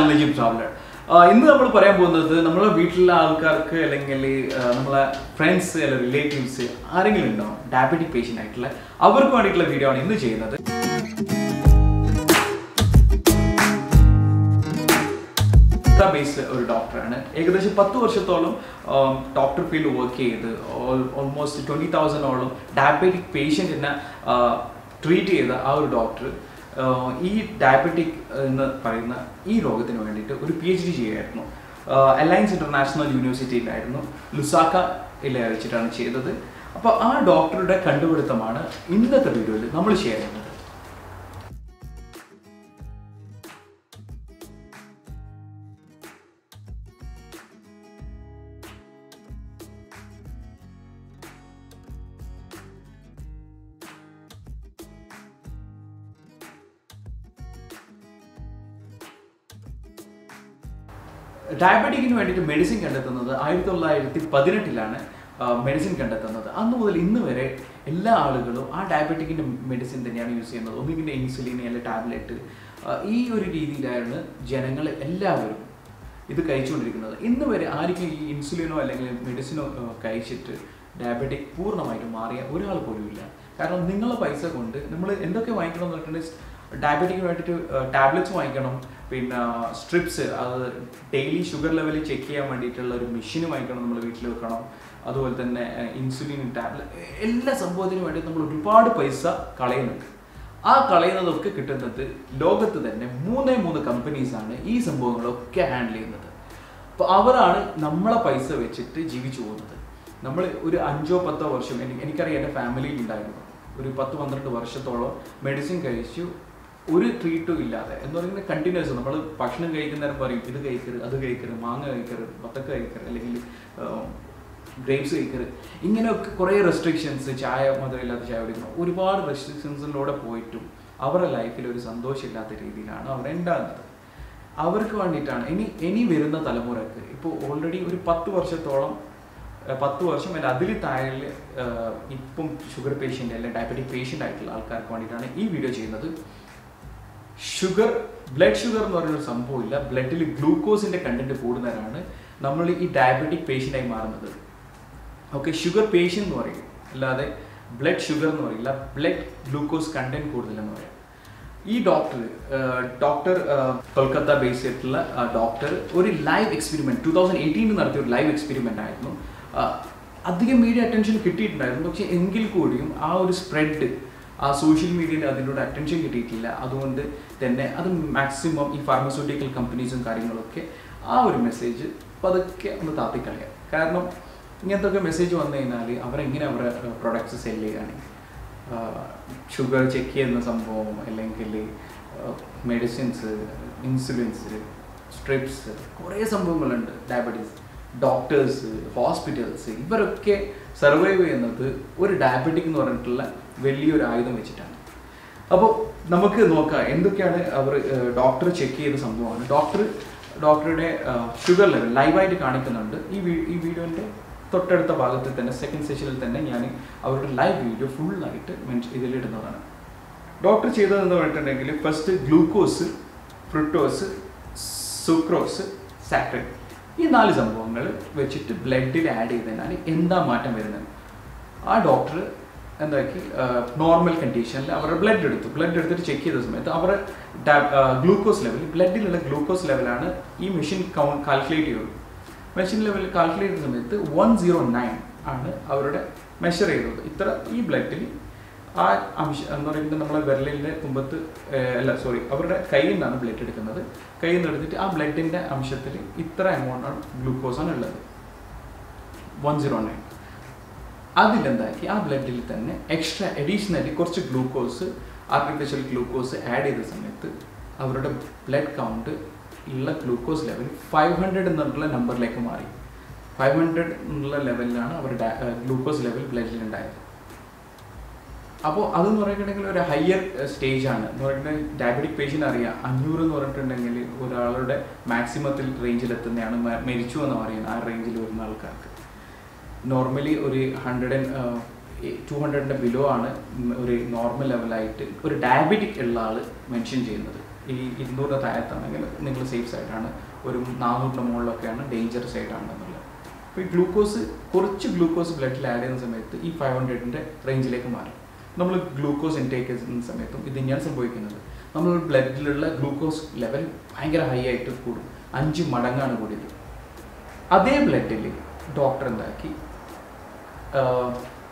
Channel സ്വാഗതം ഇന്ന് നമ്മൾ പറയാൻ പോകുന്നത് നമ്മളെ വീട്ടിലെ ആൾക്കാർക്ക് അല്ലെങ്കിൽ നമ്മളെ ഫ്രണ്ട്സ് അല്ലെങ്കിൽ റിലേറ്റീവ്സ് ആരെങ്കിലും ഉണ്ടോ? ഡയബറ്റിക് പേഷ്യന്റ് ആയിട്ടുള്ള അവർക്ക് വേണ്ടിയിട്ടുള്ള വീഡിയോ ആണ് ഇന്ന് ചെയ്യുന്നത്. ബേസ് ഒരു ഡോക്ടറാണ് ഏകദേശം പത്ത് വർഷത്തോളം ഡോക്ടർ ഫീൽഡ് വർക്ക് ചെയ്ത് ഓൾമോസ്റ്റ് ട്വന്റി തൗസൻഡോളം ഡയബറ്റിക് പേഷ്യന്റിനെ ട്രീറ്റ് ചെയ്ത ആ ഒരു ഡോക്ടർ ഈ ഡയബറ്റിക് എന്ന് പറയുന്ന ഈ രോഗത്തിന് വേണ്ടിയിട്ട് ഒരു പി എച്ച് ഡി ചെയ്യുമായിരുന്നു അലയൻസ് ഇന്റർനാഷണൽ യൂണിവേഴ്സിറ്റിയിലായിരുന്നു ലുസാക്കയിൽ വെച്ചിട്ടാണ് ചെയ്തത്. അപ്പോൾ ആ ഡോക്ടറുടെ കണ്ടുപിടുത്തമാണ് ഇന്നത്തെ വീഡിയോയിൽ നമ്മൾ ഷെയർ ചെയ്യുന്നത്. ഡയബറ്റിക്കിന് വേണ്ടിയിട്ട് മെഡിസിൻ കണ്ടെത്തുന്നത് ആയിരത്തി തൊള്ളായിരത്തി പതിനെട്ടിലാണ് മെഡിസിൻ കണ്ടെത്തുന്നത്. അന്ന് മുതൽ ഇന്ന് വരെ എല്ലാ ആളുകളും ആ ഡയബറ്റിക്കിന്റെ മെഡിസിൻ തന്നെയാണ് യൂസ് ചെയ്യുന്നത്. ഒന്നുകിന്റെ ഇൻസുലിൻ അല്ലെങ്കിൽ ടാബ്ലറ്റ് ഈ ഒരു രീതിയിലാണ് ജനങ്ങൾ എല്ലാവരും ഇത് കഴിച്ചുകൊണ്ടിരിക്കുന്നത്. ഇന്ന് വരെ ആർക്കും ഈ ഇൻസുലിനോ അല്ലെങ്കിൽ മെഡിസിനോ കഴിച്ചിട്ട് ഡയബറ്റിക് പൂർണമായിട്ട് മാറിയ ഒരാൾ പോലും ഇല്ല. കാരണം നിങ്ങളുടെ പൈസ കൊണ്ട് നമ്മൾ എന്തൊക്കെ വാങ്ങിക്കണം എന്ന് പറഞ്ഞിട്ടുണ്ടെങ്കിൽ ഡയബറ്റിക്കിന് വേണ്ടിയിട്ട് ടാബ്ലറ്റ്സ് വാങ്ങിക്കണം പിന്നെ സ്ട്രിപ്സ് അത് ഡെയിലി ഷുഗർ ലെവൽ ചെക്ക് ചെയ്യാൻ വേണ്ടിയിട്ടുള്ള ഒരു മെഷീൻ വാങ്ങിക്കണം നമ്മൾ വീട്ടിൽ വെക്കണം. അതുപോലെ തന്നെ ഇൻസുലിൻ ടാബ്ലറ്റ് എല്ലാ സംഭവത്തിനും വേണ്ടി നമ്മൾ ഒരുപാട് പൈസ കളയുന്നുണ്ട്. ആ കളയുന്നതൊക്കെ കിട്ടുന്നത് ലോകത്ത് തന്നെ മൂന്നേ മൂന്ന് കമ്പനീസാണ് ഈ സംഭവങ്ങളൊക്കെ ഹാൻഡിൽ ചെയ്യുന്നത്. അപ്പോൾ അവരാണ് നമ്മളെ പൈസ വെച്ചിട്ട് ജീവിച്ചു പോകുന്നത്. നമ്മൾ ഒരു അഞ്ചോ പത്തോ വർഷം എനിക്ക് എനിക്കറിയാം എന്റെ ഫാമിലിയിൽ ഉണ്ടായിരുന്നു. ഒരു പത്ത് പന്ത്രണ്ട് വർഷത്തോളം മെഡിസിൻ കഴിച്ചു ഒരു ട്രീറ്റും ഇല്ലാതെ. എന്ന് പറയുന്നത് കണ്ടിന്യൂസ് നമ്മൾ ഭക്ഷണം കഴിക്കുന്നേരം പറയും ഇത് കഴിക്കരുത് അത് കഴിക്കരുത് മാങ്ങ കഴിക്കരുത് വത്തക്ക കഴിക്കരുത് അല്ലെങ്കിൽ ഗ്രേപ്സ് കഴിക്കരുത്. ഇങ്ങനെയൊക്കെ കുറേ റെസ്ട്രിക്ഷൻസ് ചായ മധുരമില്ലാത്ത ചായ കുടിക്കണം ഒരുപാട് റെസ്ട്രിക്ഷൻസിലൂടെ പോയിട്ടും അവരുടെ ലൈഫിൽ ഒരു സന്തോഷമില്ലാത്ത രീതിയിലാണ് അവർ ഉണ്ടാകുന്നത്. അവർക്ക് വേണ്ടിയിട്ടാണ്. ഇനി ഇനി വരുന്ന തലമുറയ്ക്ക് ഇപ്പോൾ ഓൾറെഡി ഒരു പത്ത് വർഷത്തോളം പത്ത് വർഷം അല്ല അതിൽ താഴെ ഇപ്പം ഷുഗർ പേഷ്യന്റ് അല്ലെങ്കിൽ ഡയബറ്റിക് പേഷ്യന്റ് ആയിട്ടുള്ള ആൾക്കാർക്ക് വേണ്ടിയിട്ടാണ് ഈ വീഡിയോ ചെയ്യുന്നത്. ഷുഗർ ബ്ലഡ് ഷുഗർ എന്ന് പറയുന്ന ഒരു സംഭവമില്ല. ബ്ലഡിൽ ഗ്ലൂക്കോസിന്റെ കണ്ടന്റ് കൂടുന്നവരാണ് നമ്മൾ ഈ ഡയബറ്റിക് പേഷ്യന്റായി മാറുന്നത്. ഓക്കെ ഷുഗർ പേഷ്യന്റ് എന്ന് പറയും. അല്ലാതെ ബ്ലഡ് ഷുഗർ എന്ന് പറയില്ല. ബ്ലഡ് ഗ്ലൂക്കോസ് കണ്ടന്റ് കൂടുതലെന്ന് പറയാം. ഈ ഡോക്ടർ ഡോക്ടർ കൊൽക്കത്ത ബേസ് ചെയ്തിട്ടുള്ള ഡോക്ടർ ഒരു ലൈവ് എക്സ്പെരിമെന്റ് ടൂ തൗസൻഡ് എയ്റ്റീനിൽ നടത്തിയ ഒരു ലൈവ് എക്സ്പെരിമെന്റ് ആയിരുന്നു. അധികം മീഡിയ അറ്റൻഷൻ കിട്ടിയിട്ടുണ്ടായിരുന്നു. പക്ഷെ എങ്കിൽ കൂടിയും ആ ഒരു സ്പ്രെഡ് ആ സോഷ്യൽ മീഡിയയിൽ അതിനോട് അറ്റൻഷൻ കിട്ടിയിട്ടില്ല. അതുകൊണ്ട് തന്നെ അത് മാക്സിമം ഈ ഫാർമസ്യൂട്ടിക്കൽ കമ്പനീസും കാര്യങ്ങളൊക്കെ ആ ഒരു മെസ്സേജ് പതുക്കെ ഒന്ന് താത്തിക്കളയാം. കാരണം ഇങ്ങനത്തെ ഒക്കെ മെസ്സേജ് വന്നു കഴിഞ്ഞാൽ അവരെങ്ങനെ അവരുടെ പ്രൊഡക്ട്സ് സെൽ ചെയ്യുകയാണ്? ഷുഗർ ചെക്ക് ചെയ്യുന്ന സംഭവം അല്ലെങ്കിൽ മെഡിസിൻസ് ഇൻസുലിൻസ് സ്ട്രിപ്സ് കുറേ സംഭവങ്ങളുണ്ട്. ഡയബറ്റീസ് ഡോക്ടേഴ്സ് ഹോസ്പിറ്റൽസ് ഇവരൊക്കെ സർവൈവ് ചെയ്യുന്നത് ഒരു ഡയബറ്റിക് എന്ന് പറഞ്ഞിട്ടുള്ള വലിയൊരു ആയുധം വെച്ചിട്ടാണ്. അപ്പോൾ നമുക്ക് നോക്കാം എന്തൊക്കെയാണ് അവർ ഡോക്ടർ ചെക്ക് ചെയ്ത സംഭവമാണ്. ഡോക്ടർ ഡോക്ടറുടെ ഷുഗർ ലെവൽ ലൈവായിട്ട് കാണിക്കുന്നുണ്ട്. ഈ ഈ വീഡിയോന്റെ തൊട്ടടുത്ത ഭാഗത്ത് തന്നെ സെക്കൻഡ് സെഷനിൽ തന്നെ ഞാൻ അവരുടെ ലൈവ് വീഡിയോ ഫുള്ളായിട്ട് മെൻഷൻ ഇതിലിടുന്നതാണ്. ഡോക്ടർ ചെയ്തതെന്ന് പറഞ്ഞിട്ടുണ്ടെങ്കിൽ first glucose fructose sucrose saccharin ഈ നാല് സംഭവങ്ങൾ വെച്ചിട്ട് ബ്ലഡിൽ ആഡ് ചെയ്തതിനാൽ എന്താ മാറ്റം വരുന്നത്? ആ ഡോക്ടർ എന്താക്കി? നോർമൽ കണ്ടീഷനിൽ അവരുടെ ബ്ലഡ് എടുത്തു. ബ്ലഡ് എടുത്തിട്ട് ചെക്ക് ചെയ്ത സമയത്ത് അവരുടെ ഗ്ലൂക്കോസ് ലെവൽ ബ്ലഡിലുള്ള ഗ്ലൂക്കോസ് ലെവലാണ് ഈ മെഷീൻ കൗണ്ട് കാൽക്കുലേറ്റ് ചെയ്യുന്നത് മെഷീൻ ലെവൽ കാൽക്കുലേറ്റ് ചെയ്ത സമയത്ത് വൺ സീറോ നയൻ ആണ് അവരുടെ മെഷർ ചെയ്തത്. ഇത്ര ഈ ബ്ലഡിൽ ആ അംശം എന്ന് പറയുന്നത് നമ്മളെ വിരലിന്റെ തുമ്പത്ത് അല്ല സോറി അവരുടെ കയ്യിൽ നിന്നാണ് ബ്ലഡ് എടുക്കുന്നത്. കയ്യിൽ നിന്ന് എടുത്തിട്ട് ആ ബ്ലഡിന്റെ അംശത്തിൽ ഇത്ര എമൗണ്ട് ആണ് ഗ്ലൂക്കോസാണ് ഉള്ളത്. വൺ സീറോ നയൻ അതിലെന്താക്കി? ആ ബ്ലഡിൽ തന്നെ എക്സ്ട്രാ അഡീഷണലി കുറച്ച് ഗ്ലൂക്കോസ് ആർട്ടിഫിഷ്യൽ ഗ്ലൂക്കോസ് ആഡ് ചെയ്ത സമയത്ത് അവരുടെ ബ്ലഡ് കൗണ്ട് ഉള്ള ഗ്ലൂക്കോസ് ലെവൽ ഫൈവ് ഹൺഡ്രഡ് എന്നുള്ള നമ്പറിലേക്ക് മാറി. ഫൈവ് ഹൺഡ്രഡ് എന്നുള്ള ലെവലിലാണ് അവരുടെ ഗ്ലൂക്കോസ് ലെവൽ ബ്ലഡിൽ ഉണ്ടായത്. അപ്പോൾ അതെന്ന് പറഞ്ഞിട്ടുണ്ടെങ്കിൽ ഒരു ഹയർ സ്റ്റേജ് ആണ്. എന്ന് പറഞ്ഞിട്ടുണ്ടെങ്കിൽ ഡയബറ്റിക് പേഷ്യന്റ് അറിയാം. അഞ്ഞൂറ് എന്ന് പറഞ്ഞിട്ടുണ്ടെങ്കിൽ ഒരാളുടെ മാക്സിമത്തിൽ മ- മരിച്ചു എന്ന് പറയുന്നത് ആ റേഞ്ചിൽ വരുന്ന ആൾക്കാർക്ക്. നോർമലി ഒരു ഹൺഡ്രഡ് ആൻഡ് ടു ഹൺഡ്രഡിന്റെ ബിലോ ആണ് ഒരു നോർമൽ ലെവലായിട്ട് ഒരു ഡയബറ്റിക് ഉള്ള ആൾ മെൻഷൻ ചെയ്യുന്നത്. ഈ ഇരുന്നൂറിന്റെ താഴത്താണെങ്കിൽ നിങ്ങൾ സേഫ് സൈഡാണ് ഒരു നാനൂറിന്റെ മുകളിലൊക്കെയാണ് ഡേഞ്ചറസ് സൈഡാണെന്നുള്ളത് അപ്പോൾ ഈ ഗ്ലൂക്കോസ് കുറച്ച് ഗ്ലൂക്കോസ് ബ്ലഡിൽ ആഡ് ചെയ്യുന്ന സമയത്ത് ഈ ഫൈവ് ഹൺഡ്രഡിന്റെ റേഞ്ചിലേക്ക് മാറും. നമ്മൾ ഗ്ലൂക്കോസ് ഇൻടേക്ക് ചെയ്യുന്ന സമയത്തും ഇത് തന്നെയാണ് സംഭവിക്കുന്നത്. നമ്മൾ ബ്ലഡിലുള്ള ഗ്ലൂക്കോസ് ലെവൽ ഭയങ്കര ഹൈ ആയിട്ട് കൂടും. അഞ്ച് മടങ്ങാണ് കൂടിയത്. അതേ ബ്ലഡിൽ ഡോക്ടർ എന്താക്കി?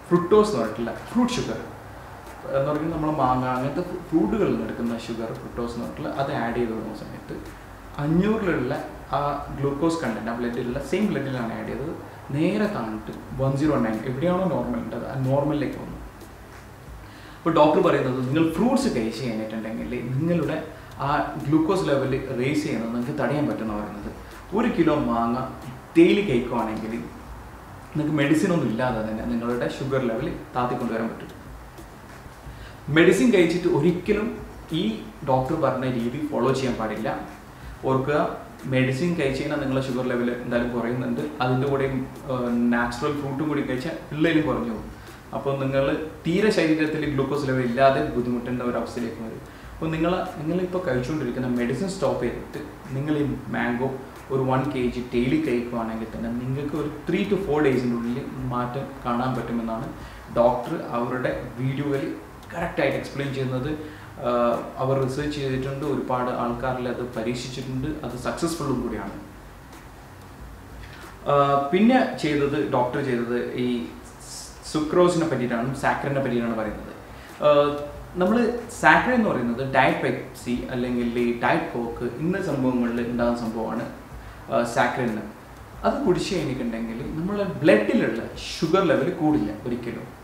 ഫ്രുട്ടോസ് എന്ന് പറഞ്ഞിട്ടില്ല ഫ്രൂട്ട് ഷുഗർ എന്ന് പറഞ്ഞാൽ നമ്മൾ മാങ്ങ അങ്ങനത്തെ ഫ്രൂട്ടുകളിൽ നിന്ന് എടുക്കുന്ന ഷുഗർ ഫ്രുട്ടോസ് എന്ന് പറഞ്ഞിട്ടുള്ള അത് ആഡ് ചെയ്ത് കൊടുക്കുന്ന സമയത്ത് അഞ്ഞൂറിലുള്ള ആ ഗ്ലൂക്കോസ് കണ്ടന്റ് ആ ബ്ലഡിലുള്ള സെയിം ബ്ലഡിലാണ് ആഡ് ചെയ്തത്. നേരെ താണിട്ട് വൺ സീറോ നയൻ എവിടെയാണോ നോർമൽ ഉണ്ടത് ആ നോർമലിലേക്ക് വന്നു. അപ്പോൾ ഡോക്ടർ പറയുന്നത് നിങ്ങൾ ഫ്രൂട്ട്സ് കഴിച്ച് കഴിഞ്ഞിട്ടുണ്ടെങ്കിൽ നിങ്ങളുടെ ആ ഗ്ലൂക്കോസ് ലെവൽ റേസ് ചെയ്യുന്നത് നിങ്ങൾക്ക് തടയാൻ പറ്റുന്ന പറയുന്നത്. ഒരു കിലോ മാങ്ങ ഡെയിലി കഴിക്കുവാണെങ്കിൽ നിങ്ങൾക്ക് മെഡിസിൻ ഒന്നും ഇല്ലാതെ തന്നെ നിങ്ങളുടെ ഷുഗർ ലെവൽ താത്തിക്കൊണ്ടുവരാൻ പറ്റും. മെഡിസിൻ കഴിച്ചിട്ട് ഒരിക്കലും ഈ ഡോക്ടർ പറഞ്ഞ രീതി ഫോളോ ചെയ്യാൻ പാടില്ല. ഓർക്കുക മെഡിസിൻ കഴിച്ച് കഴിഞ്ഞാൽ നിങ്ങളുടെ ഷുഗർ ലെവൽ എന്തായാലും കുറയുന്നുണ്ട്. അതിന്റെ കൂടെയും നാച്ചുറൽ ഫ്രൂട്ടും കൂടി കഴിച്ചാൽ പിള്ളേരും കുറഞ്ഞു പോകും. അപ്പോൾ നിങ്ങൾ തീരെ ശരീരത്തിൽ ഗ്ലൂക്കോസ് ലെവൽ ഇല്ലാതെ ബുദ്ധിമുട്ടേണ്ട ഒരു അവസ്ഥയിലേക്ക് വരും. അപ്പോൾ നിങ്ങൾ നിങ്ങളിപ്പോൾ കഴിച്ചുകൊണ്ടിരിക്കുന്ന മെഡിസിൻ സ്റ്റോപ്പ് ചെയ്തിട്ട് നിങ്ങൾ ഈ മാംഗോ ഒരു വൺ കെ ജി ഡെയിലി കഴിക്കുവാണെങ്കിൽ തന്നെ നിങ്ങൾക്ക് ഒരു ത്രീ ടു ഫോർ ഡേയ്സിനുള്ളിൽ മാറ്റം കാണാൻ പറ്റുമെന്നാണ് ഡോക്ടർ അവരുടെ വീഡിയോയിൽ കറക്റ്റായിട്ട് എക്സ്പ്ലെയിൻ ചെയ്യുന്നത്. അവർ റിസർച്ച് ചെയ്തിട്ടുണ്ട്. ഒരുപാട് ആൾക്കാരിൽ അത് പരീക്ഷിച്ചിട്ടുണ്ട്. അത് സക്സസ്ഫുള്ളും കൂടിയാണ്. പിന്നെ ചെയ്തത് ഡോക്ടർ ചെയ്തത് ഈ സുക്രോസിനെ പറ്റിയിട്ടാണ് സാക്രനെ പറ്റിയിട്ടാണ് പറയുന്നത്. നമ്മൾ സാക്രൻ എന്ന് പറയുന്നത് ഡയറ്റ് പെപ്സി അല്ലെങ്കിൽ ഡയറ്റ് കോക്ക് ഇന്ന സംഭവങ്ങളിൽ ഉണ്ടാകുന്ന സംഭവമാണ് സാക്രന് അത് കുടിച്ച് കഴിഞ്ഞിട്ടുണ്ടെങ്കിൽ നമ്മളെ ബ്ലഡിലുള്ള ഷുഗർ ലെവൽ കൂടില്ല ഒരിക്കലും.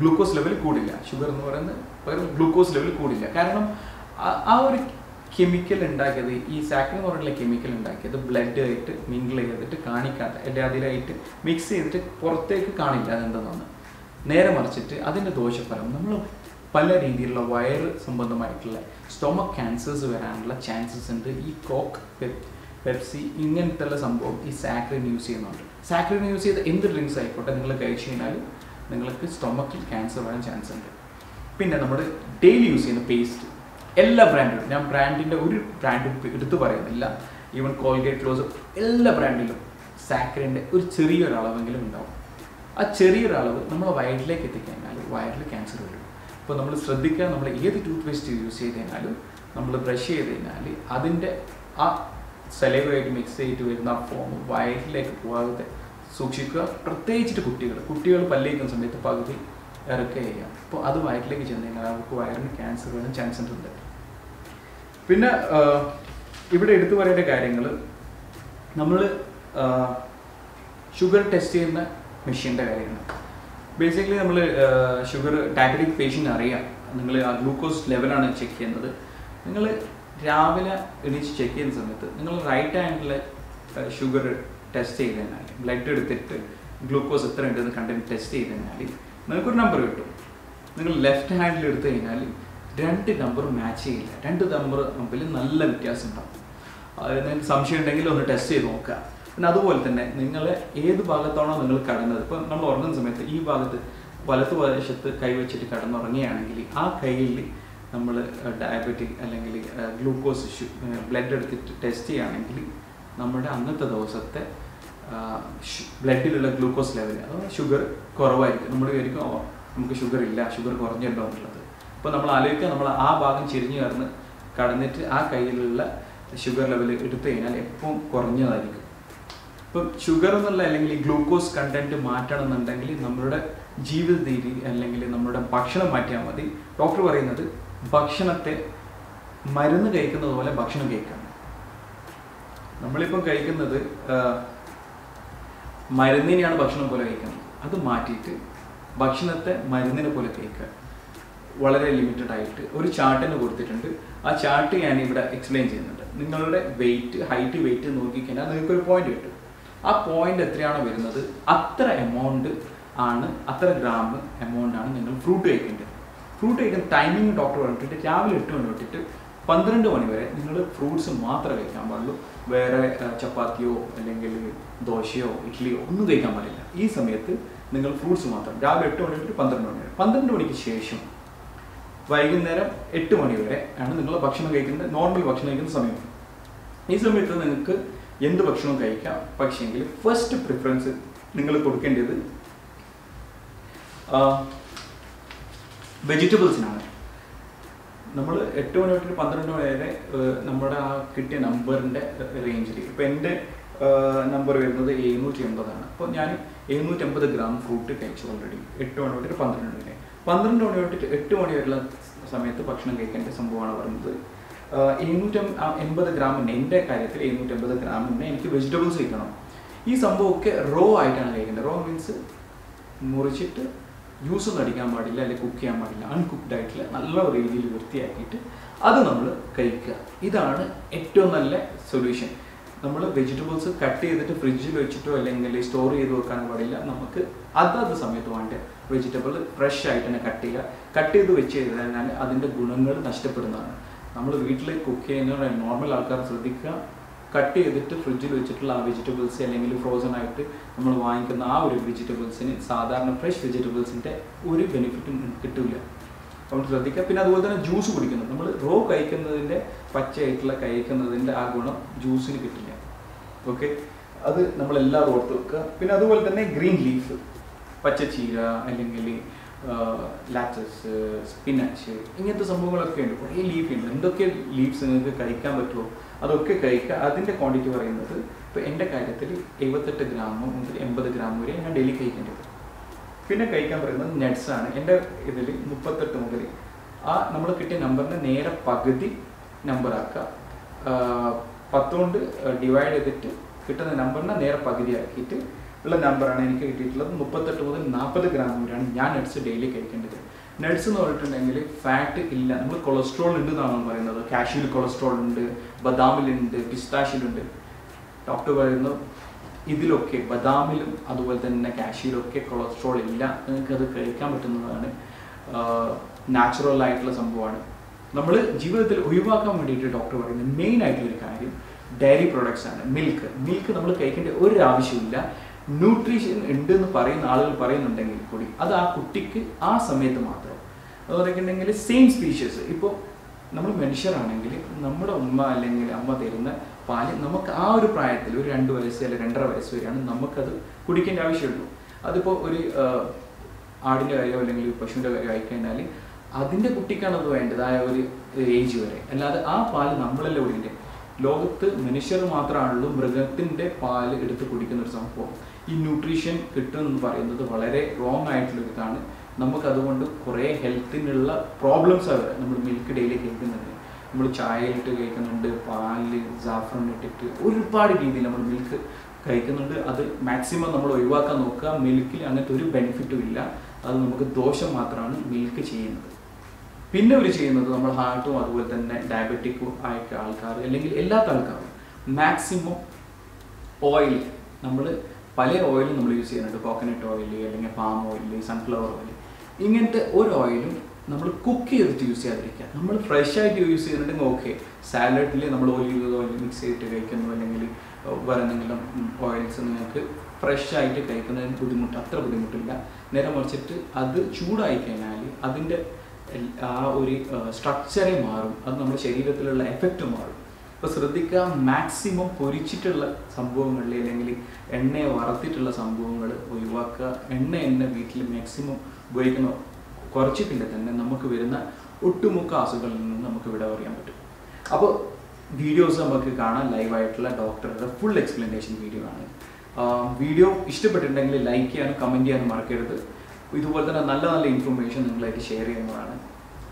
ഗ്ലൂക്കോസ് ലെവൽ കൂടില്ല. ഷുഗർ എന്ന് പറയുന്നത് പകരം ഗ്ലൂക്കോസ് ലെവൽ കൂടില്ല. കാരണം ആ- ഒരു കെമിക്കൽ ഉണ്ടാക്കിയത് ഈ സാക്രിൻ എന്ന് പറയുന്ന കെമിക്കൽ ഉണ്ടാക്കിയത് ബ്ലഡ് ആയിട്ട് മിങ്കിൾ ചെയ്തിട്ട് കാണിക്കാത്ത അല്ലെങ്കിൽ അതിലായിട്ട് മിക്സ് ചെയ്തിട്ട് പുറത്തേക്ക് കാണില്ല അതെന്താണെന്ന്. നേരെ മറിച്ചിട്ട് അതിന്റെ ദോഷഫലം നമ്മൾ പല രീതിയിലുള്ള വയറ് സംബന്ധമായിട്ടുള്ള സ്റ്റൊമക് ക്യാൻസേഴ്സ് വരാനുള്ള ചാൻസസ് ഉണ്ട്. ഈ കോക്ക് പെപ്സി ഇങ്ങനത്തെ ഉള്ള സംഭവം ഈ സാക്രിൻ യൂസ് ചെയ്യുന്നുണ്ട്. സാക്രിൻ യൂസ് ചെയ്ത എന്ത് ഡ്രിങ്ക്സ് ആയിക്കോട്ടെ നിങ്ങൾ കഴിച്ചു കഴിഞ്ഞാൽ നിങ്ങൾക്ക് സ്റ്റൊമക്കിൽ ക്യാൻസർ വരാൻ ചാൻസ് ഉണ്ട്. പിന്നെ നമ്മൾ ഡെയിലി യൂസ് ചെയ്യുന്ന പേസ്റ്റ്. എല്ലാ ബ്രാൻഡും ഞാൻ ബ്രാൻഡിന്റെ ഒരു ബ്രാൻഡും എടുത്തു പറയുന്നില്ല. ഈവൻ കോൾഗേറ്റ് ക്ലോസ് എല്ലാ ബ്രാൻഡിലും സാക്രിന്റെ ഒരു ചെറിയൊരു അളവെങ്കിലും ഉണ്ടാവും. ആ ചെറിയൊരു അളവ് നമ്മൾ വയറിലേക്ക് എത്തിക്കഴിഞ്ഞാൽ വയറിൽ ക്യാൻസർ വരും. അപ്പോൾ നമ്മൾ ശ്രദ്ധിക്കുക നമ്മൾ ഏത് ടൂത്ത് പേസ്റ്റ് യൂസ് ചെയ്ത് കഴിഞ്ഞാലും നമ്മൾ ബ്രഷ് ചെയ്ത് കഴിഞ്ഞാൽ അതിന്റെ ആ സലൈവയായിട്ട് മിക്സ് ചെയ്തിട്ട് വരുന്ന ആ ഫോം വയറിലേക്ക് പോകാതെ സൂക്ഷിക്കുക. പ്രത്യേകിച്ചിട്ട് കുട്ടികൾ. കുട്ടികൾ പല്ലേക്കുന്ന സമയത്ത് പകുതി ഇറക്കുക ചെയ്യുക. അപ്പോൾ അത് വയറ്റിലേക്ക് ചെന്ന് കഴിഞ്ഞാൽ അവർക്ക് വയറിന് ക്യാൻസർ വരാൻ ചാൻസ് ഉണ്ട്. പിന്നെ ഇവിടെ എടുത്തു പറയേണ്ട കാര്യങ്ങൾ. നമ്മൾ ഷുഗർ ടെസ്റ്റ് ചെയ്യുന്ന മെഷീന്റെ കാര്യമാണ് ബേസിക്കലി നമ്മൾ ഷുഗർ ഡയബറ്റിക് പേഷ്യന്റ് അറിയാം. നിങ്ങൾ ആ ഗ്ലൂക്കോസ് ലെവലാണ് ചെക്ക് ചെയ്യുന്നത്. നിങ്ങൾ രാവിലെ എണീച്ച് ചെക്ക് ചെയ്യുന്ന സമയത്ത് നിങ്ങൾ റൈറ്റ് ഹാൻഡിൽ ഷുഗർ ടെസ്റ്റ് ചെയ്ത് കഴിഞ്ഞാൽ ബ്ലഡ് എടുത്തിട്ട് ഗ്ലൂക്കോസ് എത്ര ഉണ്ടെന്ന് കണ്ടിട്ട് ടെസ്റ്റ് ചെയ്ത് കഴിഞ്ഞാൽ നിങ്ങൾക്കൊരു നമ്പർ കിട്ടും. നിങ്ങൾ ലെഫ്റ്റ് ഹാൻഡിൽ എടുത്തു കഴിഞ്ഞാൽ രണ്ട് നമ്പർ മാച്ച് ചെയ്യില്ല. രണ്ട് നമ്പർ തമ്മിൽ നല്ല വ്യത്യാസം ഉണ്ടാവും അതിന് സംശയം ഉണ്ടെങ്കിൽ ഒന്ന് ടെസ്റ്റ് ചെയ്ത് നോക്കുക. പിന്നെ അതുപോലെ തന്നെ നിങ്ങൾ ഏത് ഭാഗത്താണോ നിങ്ങൾ കടന്നത്. ഇപ്പം നമ്മൾ ഉറങ്ങുന്ന സമയത്ത് ഈ ഭാഗത്ത് വലത്ത് വശത്ത് കൈവച്ചിട്ട് കടന്നുറങ്ങുകയാണെങ്കിൽ ആ കയ്യിൽ നമ്മൾ ഡയബറ്റിക് അല്ലെങ്കിൽ ഗ്ലൂക്കോസ് ഇഷ്യൂ ബ്ലഡ് എടുത്തിട്ട് ടെസ്റ്റ് ചെയ്യുകയാണെങ്കിൽ നമ്മുടെ അന്നത്തെ ദിവസത്തെ ബ്ലഡിലുള്ള ഗ്ലൂക്കോസ് ലെവൽ അഥവാ ഷുഗർ കുറവായിരിക്കും. നമ്മൾ വിചാരിക്കും ഓ നമുക്ക് ഷുഗർ ഇല്ല ഷുഗർ കുറഞ്ഞുണ്ടോ എന്നുള്ളത്. അപ്പോൾ നമ്മൾ ആലോചിക്കുക നമ്മൾ ആ ഭാഗം ചിരിഞ്ഞു കടന്ന് കടന്നിട്ട് ആ കയ്യിലുള്ള ഷുഗർ ലെവൽ എടുത്തു കഴിഞ്ഞാൽ എപ്പോഴും കുറഞ്ഞതായിരിക്കും. ഇപ്പം ഷുഗർ എന്നുള്ള അല്ലെങ്കിൽ ഗ്ലൂക്കോസ് കണ്ടന്റ് മാറ്റണം എന്നുണ്ടെങ്കിൽ നമ്മളുടെ ജീവിത രീതി അല്ലെങ്കിൽ നമ്മുടെ ഭക്ഷണം മാറ്റിയാൽ മതി. ഡോക്ടർ പറയുന്നത് ഭക്ഷണത്തെ മരുന്ന് കഴിക്കുന്നത് പോലെ ഭക്ഷണം കഴിക്കണം. നമ്മളിപ്പം കഴിക്കുന്നത് മരുന്നിനെയാണ് ഭക്ഷണം പോലെ കഴിക്കുന്നത്. അത് മാറ്റിയിട്ട് ഭക്ഷണത്തെ മരുന്നിനെ പോലെ കഴിക്കുക. വളരെ ലിമിറ്റഡ് ആയിട്ട്. ഒരു ചാർട്ടിന് കൊടുത്തിട്ടുണ്ട്. ആ ചാർട്ട് ഞാൻ ഇവിടെ എക്സ്പ്ലെയിൻ ചെയ്യുന്നുണ്ട്. നിങ്ങളുടെ വെയിറ്റ് ഹൈറ്റ് വെയിറ്റ് നോക്കിക്കഴിഞ്ഞാൽ നിങ്ങൾക്ക് ഒരു പോയിന്റ് കിട്ടും. ആ പോയിന്റ് എത്രയാണോ വരുന്നത് അത്ര എമൗണ്ട് ആണ് അത്ര ഗ്രാം എമൗണ്ട് ആണ് നിങ്ങൾ ഫ്രൂട്ട് കഴിക്കേണ്ടത്. ഫ്രൂട്ട് കഴിക്കുന്ന ടൈമിംഗ് ഡോക്ടർ പറഞ്ഞിട്ട് രാവിലെ എട്ട് മണി തൊട്ടിട്ട് പന്ത്രണ്ട് മണി വരെ നിങ്ങൾ ഫ്രൂട്ട്സ് മാത്രമേ കഴിക്കാൻ പാടുള്ളൂ. വേറെ ചപ്പാത്തിയോ അല്ലെങ്കിൽ ദോശയോ ഇഡ്ഡലിയോ ഒന്നും കഴിക്കാൻ പാടില്ല. ഈ സമയത്ത് നിങ്ങൾ ഫ്രൂട്ട്സ് മാത്രം. രാവിലെ എട്ട് മണി തൊട്ട് പന്ത്രണ്ട് മണി വരെ. പന്ത്രണ്ട് മണിക്ക് ശേഷം വൈകുന്നേരം എട്ട് മണി വരെ ആണ് നിങ്ങൾ ഭക്ഷണം കഴിക്കുന്ന നോർമൽ ഭക്ഷണം കഴിക്കുന്ന സമയം. ഈ സമയത്ത് നിങ്ങൾക്ക് എന്ത് ഭക്ഷണവും കഴിക്കാം? പക്ഷേങ്കിൽ ഫസ്റ്റ് പ്രിഫറൻസ് നിങ്ങൾ കൊടുക്കേണ്ടത് വെജിറ്റബിൾസിനാണ്. നമ്മൾ എട്ട് മണി തൊട്ട് പന്ത്രണ്ട് മണി വരെ നമ്മുടെ ആ കിട്ടിയ നമ്പറിന്റെ റേഞ്ചിൽ ഇപ്പോൾ എന്റെ നമ്പർ വരുന്നത് എഴുന്നൂറ്റി എൺപതാണ് അപ്പോൾ ഞാൻ എഴുന്നൂറ്റി എൺപത് ഗ്രാം ഫ്രൂട്ട് കഴിച്ചു ഓൾറെഡി എട്ട് മണി തൊട്ട് പന്ത്രണ്ട് മണി വരെ. പന്ത്രണ്ട് മണി തൊട്ട് എട്ട് മണി വരെയുള്ള സമയത്ത് ഭക്ഷണം കഴിക്കേണ്ട സംഭവമാണ് പറയുന്നത്. എഴുന്നൂറ്റി എൺപത് ഗ്രാമിന്റെ എന്റെ കാര്യത്തിൽ എഴുന്നൂറ്റി എൺപത് ഗ്രാമിന്റെ എനിക്ക് വെജിറ്റബിൾസ് കഴിക്കണം ഈ സംഭവമൊക്കെ റോ ആയിട്ടാണ് കഴിക്കേണ്ടത്. റോ മീൻസ് മുറിച്ചിട്ട് ജ്യൂസ് ഒന്നും അടിക്കാൻ പാടില്ല അല്ലെങ്കിൽ കുക്ക് ചെയ്യാൻ പാടില്ല അൺകുക്ക്ഡ് ആയിട്ടുള്ള നല്ല രീതിയിൽ വൃത്തിയാക്കിയിട്ട് അത് നമ്മൾ കഴിക്കുക. ഇതാണ് ഏറ്റവും നല്ല സൊല്യൂഷൻ നമ്മൾ വെജിറ്റബിൾസ് കട്ട് ചെയ്തിട്ട് ഫ്രിഡ്ജിൽ വെച്ചിട്ടോ അല്ലെങ്കിൽ സ്റ്റോർ ചെയ്ത് വെക്കാൻ പാടില്ല. നമുക്ക് അതത് സമയത്ത് വേണ്ട വെജിറ്റബിൾ ഫ്രഷ് ആയിട്ട് തന്നെ കട്ട് ചെയ്യുക. കട്ട് ചെയ്ത് വെച്ച് കഴിഞ്ഞാൽ അതിന്റെ ഗുണങ്ങൾ നഷ്ടപ്പെടുന്നതാണ്. നമ്മൾ വീട്ടിൽ കുക്ക് ചെയ്യുന്ന നോർമൽ ആൾക്കാർ ശ്രദ്ധിക്കുക. കട്ട് ചെയ്തിട്ട് ഫ്രിഡ്ജിൽ വെച്ചിട്ടുള്ള ആ വെജിറ്റബിൾസ് അല്ലെങ്കിൽ ഫ്രോസൺ ആയിട്ട് നമ്മൾ വാങ്ങിക്കുന്ന ആ ഒരു വെജിറ്റബിൾസിന് സാധാരണ ഫ്രഷ് വെജിറ്റബിൾസിന്റെ ഒരു ബെനിഫിറ്റും കിട്ടില്ല നമ്മൾ ശ്രദ്ധിക്കുക പിന്നെ അതുപോലെ തന്നെ ജ്യൂസ് കുടിക്കുന്നത് നമ്മൾ റോ കഴിക്കുന്നതിന്റെ പച്ചയായിട്ടുള്ള കഴിക്കുന്നതിന്റെ ആ ഗുണം ജ്യൂസിന് കിട്ടില്ല. ഓക്കെ അത് നമ്മൾ എല്ലാവരും ഓർത്ത് വെക്കുക. പിന്നെ അതുപോലെ തന്നെ ഗ്രീൻ ലീഫ് പച്ചച്ചീര അല്ലെങ്കിൽ ലാച്ചസ് സ്പിനച്ച് ഇങ്ങനത്തെ സംഭവങ്ങളൊക്കെ ഉണ്ട്. കുറേ ലീഫ് ഉണ്ട്. എന്തൊക്കെ ലീവ്സ് നിങ്ങൾക്ക് കഴിക്കാൻ പറ്റുമോ? അതൊക്കെ കഴിക്കുക. അതിന്റെ ക്വാണ്ടിറ്റി പറയുന്നത് ഇപ്പോൾ എന്റെ കാര്യത്തിൽ എഴുപത്തെട്ട് ഗ്രാം മുതൽ എൺപത് ഗ്രാം വരെ ഞാൻ ഡെയിലി കഴിക്കേണ്ടത്. പിന്നെ കഴിക്കാൻ പറയുന്നത് നട്സ് ആണ്. എന്റെ ഇതിൽ മുപ്പത്തെട്ട് മുതൽ ആ നമ്മൾ കിട്ടിയ നമ്പറിന് നേരെ പകുതി നമ്പറാക്കുക പത്തുകൊണ്ട് ഡിവൈഡ് ചെയ്തിട്ട് കിട്ടുന്ന നമ്പറിനെ നേരെ പകുതി ആക്കിയിട്ട് ഉള്ള നമ്പറാണ് എനിക്ക് കിട്ടിയിട്ടുള്ളത്. മുപ്പത്തെട്ട് മുതൽ നാൽപ്പത് ഗ്രാം വരെയാണ് ഞാൻ നട്ട്സ് ഡെയിലി കഴിക്കേണ്ടത്. നട്ട്സ് എന്ന് പറഞ്ഞിട്ടുണ്ടെങ്കിൽ ഫാറ്റ് ഇല്ല. നമ്മൾ കൊളസ്ട്രോൾ ഉണ്ട് എന്നാണ് പറയുന്നത്. കാഷ്യൂൽ കൊളസ്ട്രോൾ ഉണ്ട് ബദാമിലുണ്ട് പിസ്താഷിലുണ്ട് ഡോക്ടർ പറയുന്നു ഇതിലൊക്കെ ബദാമിലും അതുപോലെ തന്നെ കാഷ്യൂലൊക്കെ കൊളസ്ട്രോൾ ഇല്ല. നിങ്ങൾക്ക് അത് കഴിക്കാൻ പറ്റുന്നതാണ്. നാച്ചുറൽ ആയിട്ടുള്ള സംഭവമാണ്. നമ്മൾ ജീവിതത്തിൽ ഒഴിവാക്കാൻ വേണ്ടിയിട്ട് ഡോക്ടർ പറയുന്നത് മെയിൻ ആയിട്ടുള്ള ഒരു കാര്യം ഡയറി പ്രോഡക്ട്സ് ആണ്. മിൽക്ക് മിൽക്ക് നമ്മൾ കഴിക്കേണ്ട ഒരു ആവശ്യമില്ല ന്യൂട്രീഷൻ ഉണ്ട് എന്ന് പറയുന്ന ആളുകൾ പറയുന്നുണ്ടെങ്കിൽ കൂടി അത് ആ കുട്ടിക്ക് ആ സമയത്ത് മാത്രം. അത് പറയുന്നുണ്ടെങ്കിൽ സെയിം സ്പീഷ്യസ് ഇപ്പോൾ നമ്മൾ മനുഷ്യരാണെങ്കിൽ നമ്മുടെ ഉമ്മ അല്ലെങ്കിൽ അമ്മ തരുന്ന പാൽ നമുക്ക് ആ ഒരു പ്രായത്തിൽ ഒരു രണ്ട് വയസ്സ് അല്ലെങ്കിൽ രണ്ടര വയസ്സ് വരെയാണ് നമുക്കത് കുടിക്കേണ്ട ആവശ്യമുള്ളൂ. അതിപ്പോൾ ഒരു ആടിന്റെ കാര്യമോ അല്ലെങ്കിൽ പശുവിന്റെ കാര്യമോ ആയിക്കഴിഞ്ഞാൽ അതിന്റെ കുട്ടിക്കാണ് അത് വേണ്ടത് ആ ഒരു ഏജ് വരെ. അല്ലാതെ ആ പാൽ നമ്മളല്ലേ കുടിക്കണ്ടേ ലോകത്ത് മനുഷ്യർ മാത്രമാണുള്ളൂ മൃഗത്തിന്റെ പാൽ എടുത്ത് കുടിക്കുന്ന ഒരു സംഭവം. ഈ ന്യൂട്രീഷൻ കിട്ടും എന്ന് പറയുന്നത് വളരെ റോങ് ആയിട്ടുള്ള ഇതാണ് നമുക്ക് അതുകൊണ്ട് കുറേ ഹെൽത്തിനുള്ള പ്രോബ്ലംസ് ആണ് നമ്മൾ മിൽക്ക് ഡെയിലി കഴിക്കുന്നുണ്ട് നമ്മൾ ചായയിലിട്ട് കഴിക്കുന്നുണ്ട് പാലിൽ ജാഫ്രൺ ഇട്ടിട്ട് ഒരുപാട് രീതിയിൽ നമ്മൾ മിൽക്ക് കഴിക്കുന്നുണ്ട്. അത് മാക്സിമം നമ്മൾ ഒഴിവാക്കാൻ നോക്കുക. മിൽക്കിൽ അങ്ങനത്തെ ഒരു ബെനിഫിറ്റും ഇല്ല. അത് നമുക്ക് ദോഷം മാത്രമാണ് മിൽക്ക് ചെയ്യുന്നത്. പിന്നെ ഒരു ചെയ്യുന്നത് നമ്മൾ ഹാർട്ടും അതുപോലെ തന്നെ ഡയബറ്റിക്കും ആയിട്ട് ആൾക്കാർ അല്ലെങ്കിൽ എല്ലാത്ത ആൾക്കാരും മാക്സിമം ഓയിൽ നമ്മൾ പല ഓയിലും നമ്മൾ യൂസ് ചെയ്യുന്നുണ്ട്. കോക്കനട്ട് ഓയിൽ അല്ലെങ്കിൽ പാം ഓയിൽ സൺഫ്ലവർ ഓയിൽ ഇങ്ങനത്തെ ഒരു ഓയിലും നമ്മൾ കുക്ക് ചെയ്തിട്ട് യൂസ് ചെയ്യാതിരിക്കുക. നമ്മൾ ഫ്രഷ് ആയിട്ട് യൂസ് ചെയ്യുന്നുണ്ടെങ്കിൽ ഓക്കെ സാലഡിൽ നമ്മൾ ഓയിൽ ഓയിൽ മിക്സ് ചെയ്തിട്ട് കഴിക്കുന്നു. അല്ലെങ്കിൽ വേറെ എന്തെങ്കിലും ഓയിൽസ് നിങ്ങൾക്ക് ഫ്രഷ് ആയിട്ട് കഴിക്കുന്നതിന് ബുദ്ധിമുട്ട് അത്ര ബുദ്ധിമുട്ടില്ല. നേരെ മറിച്ചിട്ട് അത് ചൂടായി കഴിഞ്ഞാൽ അതിന്റെ ആ ഒരു സ്ട്രക്ചറേ മാറും. അത് നമ്മുടെ ശരീരത്തിലുള്ള എഫക്റ്റ് മാറും. അപ്പോൾ ശ്രദ്ധിക്കുക മാക്സിമം പൊരിച്ചിട്ടുള്ള സംഭവങ്ങളിൽ അല്ലെങ്കിൽ എണ്ണയെ വറുത്തിട്ടുള്ള സംഭവങ്ങൾ ഒഴിവാക്കുക. എണ്ണ എണ്ണ വീട്ടിൽ മാക്സിമം ഉപയോഗിക്കുന്ന കുറച്ചിട്ടില്ല തന്നെ നമുക്ക് വരുന്ന ഒട്ടുമുക്ക അസുഖങ്ങളിൽ നിന്ന് നമുക്ക് ഇവിടെ പറയാൻ പറ്റും. അപ്പോൾ വീഡിയോസ് നമുക്ക് കാണാം ലൈവായിട്ടുള്ള ഡോക്ടറുടെ ഫുൾ എക്സ്പ്ലനേഷൻ വീഡിയോ ആണ്. വീഡിയോ ഇഷ്ടപ്പെട്ടിട്ടുണ്ടെങ്കിൽ ലൈക്ക് ചെയ്യാനും കമന്റ് ചെയ്യാനും മറക്കരുത്. ഇതുപോലെ തന്നെ നല്ല നല്ല ഇൻഫർമേഷൻ നിങ്ങളായിട്ട് ഷെയർ ചെയ്യുന്നതാണ്.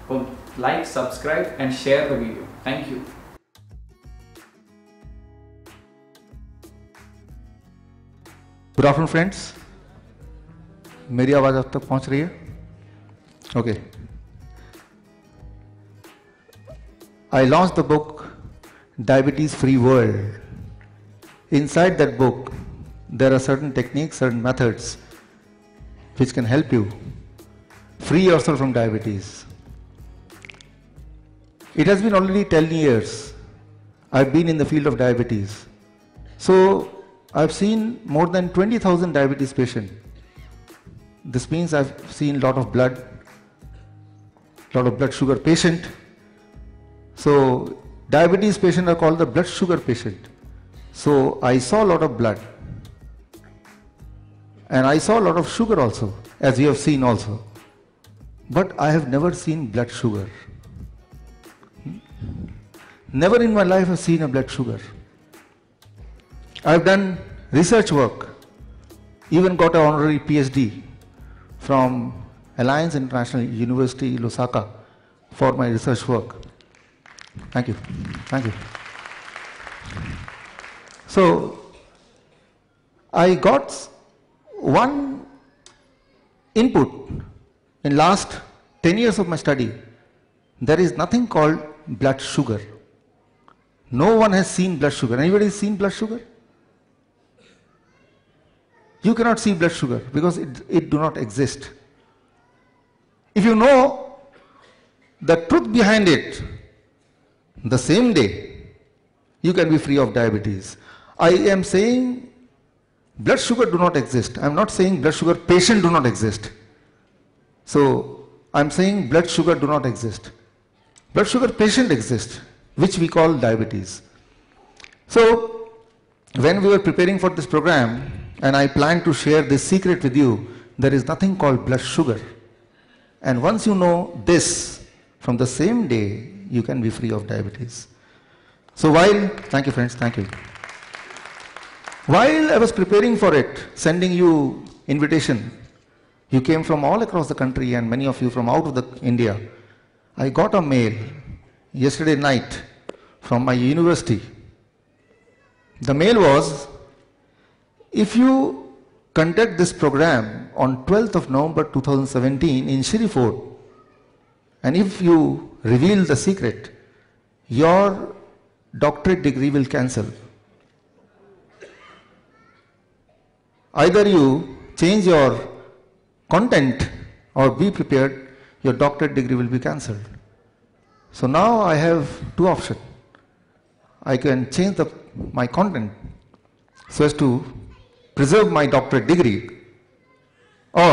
അപ്പം like subscribe and share the video thank good afternoon friends मेरी आवाज़ अब तक पहुंच रही है okay I launched the book Diabetes Free World. Inside that book, there are certain techniques, certain methods which can help you free yourself from diabetes. It has been already 10 years I've been in the field of diabetes. So I've seen more than 20,000 diabetes patients. This means I've seen a lot of blood, lot of blood sugar patient. So diabetes patient are called the blood sugar patient. So I saw a lot of blood. And I saw a lot of sugar also, as you have seen also. But I have never seen blood sugar. Never in my life I've seen a blood sugar. I've done research work, even got an honorary PhD from Alliance International University, Lusaka, for my research work. Thank you. Thank you. So, I got one input in last 10 years of my study. There is nothing called blood sugar. No one has seen blood sugar. Anybody seen blood sugar? You cannot see blood sugar because it, it do not exist. If you know the truth behind it, the same day, you can be free of diabetes. I am saying blood sugar do not exist. I am not saying blood sugar patient do not exist. So I am saying blood sugar do not exist. Blood sugar patient exists, which we call diabetes. So when we were preparing for this program, and I plan to share this secret with you, there is nothing called blood sugar. And once you know this, from the same day, you can be free of diabetes. So while, thank you friends, thank you. While I was preparing for it, sending you invitation, you came from all across the country and many of you from out of the India. I got a mail yesterday night from my university. The mail was, if you conduct this program on 12th of November 2017 in Siri Fort, and if you reveal the secret, your doctorate degree will cancel. Either you change your content or be prepared, your doctorate degree will be cancelled. So now I have two options. I can change the, my content so as to preserve my doctorate degree or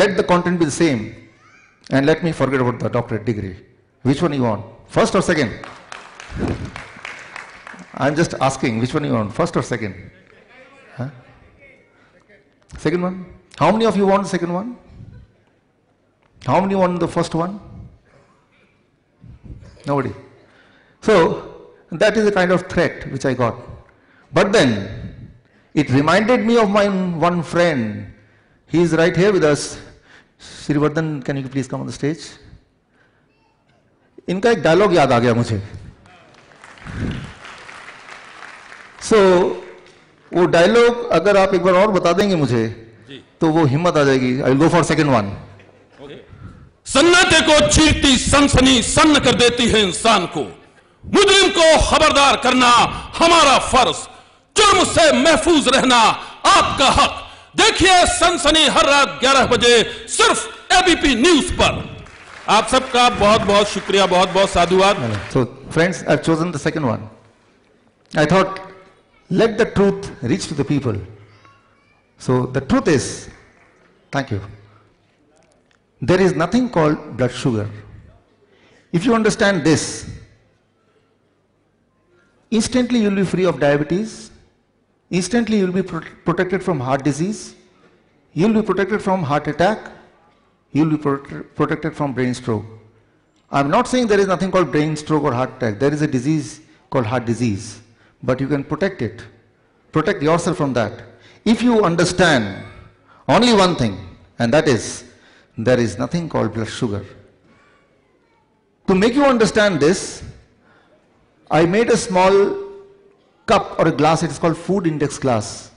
let the content be the same and let me forget about the doctorate degree. Which one you want? First or second? I'm just asking which one you want, first or second? Huh? Second one? How many of you want the second one? How many want the first one? Nobody. So that is the kind of threat which I got. But then it reminded me of my one friend. He is right here with us. Shri Vardhan, can you please come on the stage? इनका एक dialogue याद आ गया मुझे। सो so, वो dialogue अगर आप एक बार और बता देंगे मुझे तो वो हिम्मत आ जाएगी। I go for second one सन्नाटे को चीरती सनसनी सन्न कर देती है इंसान को। मुजरिम को खबरदार करना हमारा फ़र्ज़। जुर्म से महफूज रहना आपका हक। देखिए सनसनी हर रात 11 बजे सिर्फ़ एबीपी न्यूज़ पर। आप सबका बहुत बहुत शुक्रिया बहुत बहुत साधुवाद friends I chosen the second one I thought let the truth reach to people so the truth is thank you there is nothing called blood sugar if you understand this instantly you'll be free of diabetes instantly you will be pro- protected from heart disease, you will be protected from heart attack, you will be prote- protected from brain stroke. I'm not saying there is nothing called brain stroke or heart attack. There is a disease called heart disease, but you can protect it. Protect yourself from that. If you understand only one thing, and that is there is nothing called blood sugar. To make you understand this, I made a small cup or a glass, it is called food index glass.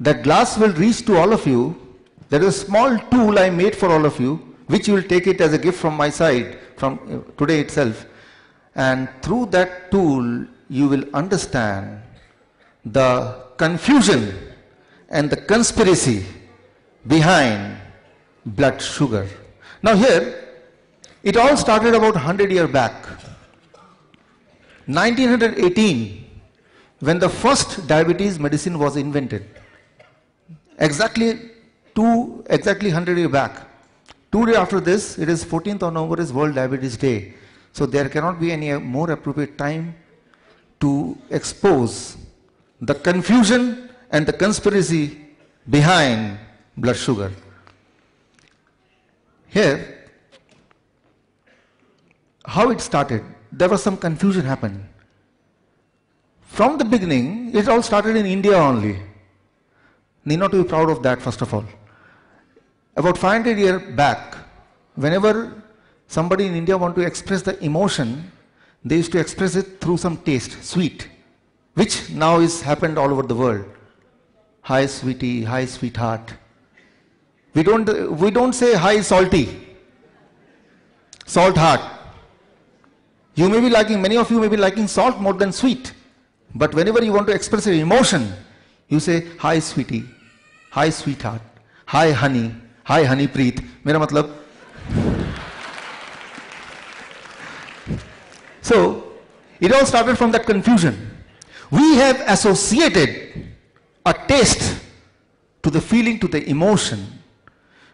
That glass will reach to all of you. There is a small tool I made for all of you, which you will take it as a gift from my side from uh, today itself. And through that tool, you will understand the confusion and the conspiracy behind blood sugar. Now here, it all started about 100 years back. 1918, when the first diabetes medicine was invented, exactly two, exactly 100 years back, Two days after this, it is 14th of November is World Diabetes Day. So there cannot be any more appropriate time to expose the confusion and the conspiracy behind blood sugar. Here, how it started, there was some confusion happened. From the beginning, it all started in India only. Need not to be proud of that, first of all. About 500 years back, whenever somebody in India wanted to express the emotion, they used to express it through some taste, sweet, which now is happened all over the world. Hi sweetie, hi sweetheart. We don't, we don't say hi salty, salt heart. You may be liking, many of you may be liking salt more than sweet. But whenever you want to express an emotion, you say, Hi sweetie, Hi sweetheart, Hi honey, Hi Honeypreet. Mera matlab. so, it all started from that confusion. We have associated a taste to the feeling, to the emotion.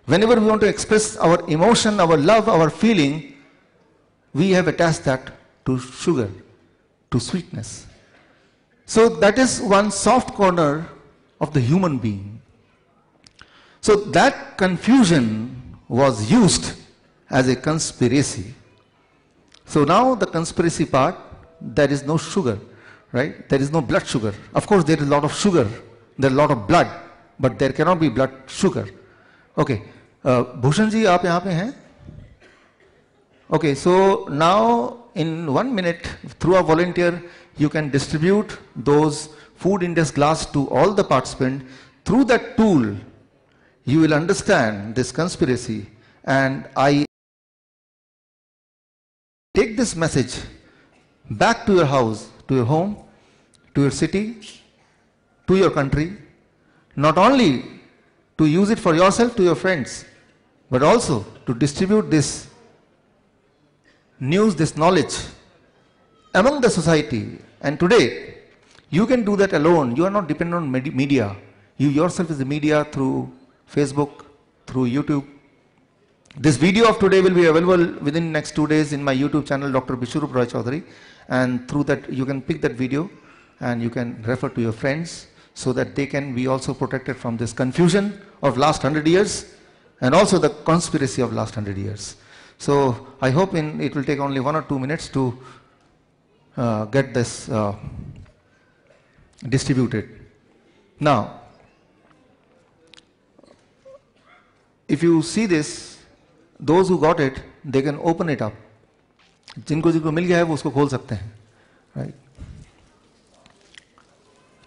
Whenever we want to express our emotion, our love, our feeling, we have attached that to sugar, to sweetness. So that is one soft corner of the human being. So that confusion was used as a conspiracy. So now the conspiracy part, there is no sugar, right? There is no blood sugar. Of course, there is a lot of sugar, there is a lot of blood, but there cannot be blood sugar. Okay, uh, Bhushan ji, aap yahan pe hain? Okay, so now in one minute, through a volunteer, you can distribute those food index glass to all the participants. Through that tool, you will understand this conspiracy and I take this message back to your house, to your home, to your city, to your country, not only to use it for yourself, to your friends, but also to distribute this news, this knowledge among the society. And today, you can do that alone. You are not dependent on med- media. You yourself is the media through Facebook, through YouTube. This video of today will be available within next two days in my YouTube channel, Dr. Biswaroop Roy Chowdhury. And through that, you can pick that video and you can refer to your friends so that they can be also protected from this confusion of last hundred years and also the conspiracy of last hundred years. So I hope in, it will take only one or two minutes to uh, get this uh, distributed. Now, if you see this, those who got it, they can open it up. जिनको जिनको मिल गया है वो उसको खोल सकते हैं right?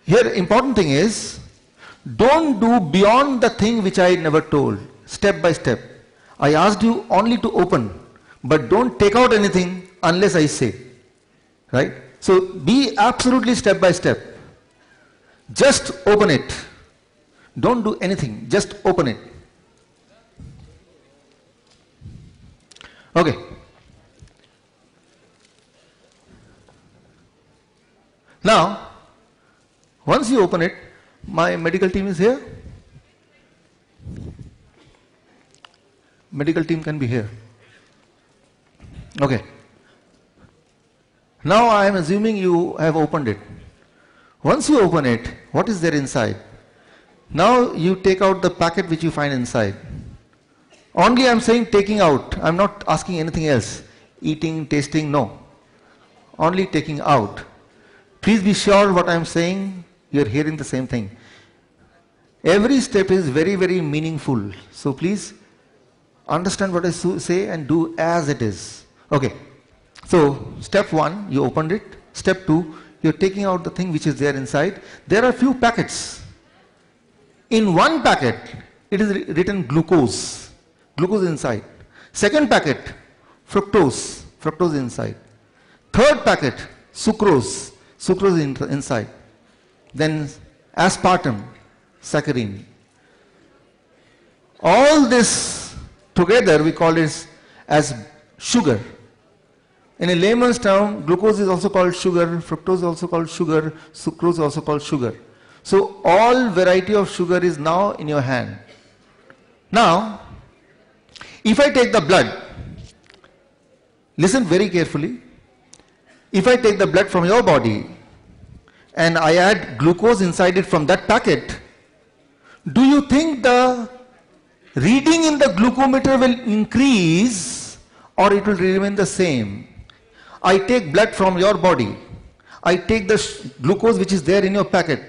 Here, important thing is, don't do beyond the thing which I never told, step by step. I asked you only to open, but don't take out anything unless I say. Right? So be absolutely step by step. Just open it. Don't do anything, just open it. Okay. Now, once you open it, my medical team is here. Medical team can be here. Okay. Now I am assuming you have opened it. Once you open it, what is there inside? Now you take out the packet which you find inside. Only I am saying taking out. I am not asking anything else. Eating, tasting, no. Only taking out. Please be sure what I am saying, you are hearing the same thing. Every step is very, very meaningful. So please understand what I say and do as it is. Okay. So step one, you opened it. Step two, you're taking out the thing which is there inside. There are few packets. In one packet, it is written glucose. Glucose inside. Second packet, fructose. Fructose inside. Third packet, sucrose. Sucrose in- inside. Then aspartame, saccharin. All this together we call it as sugar. In a layman's term, glucose is also called sugar, fructose is also called sugar, sucrose is also called sugar. So all variety of sugar is now in your hand. Now, If I take the blood, listen very carefully. If I take the blood from your body and I add glucose inside it from that packet, do you think the reading in the glucometer will increase or it will remain the same? I take blood from your body. I take the glucose which is there in your packet.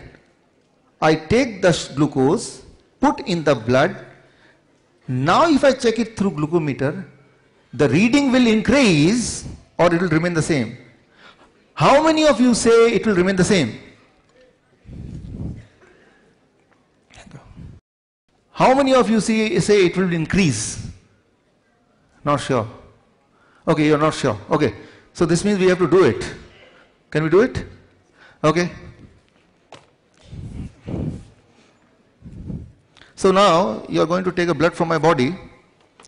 I take the glucose, put in the blood. Now if I check it through glucometer, the reading will increase or it will remain the same. How many of you say it will remain the same? How many of you see, say it will increase? Not sure. Okay, you're not sure. Okay. So this means we have to do it. Can we do it? Okay. So now you are going to take a blood from my body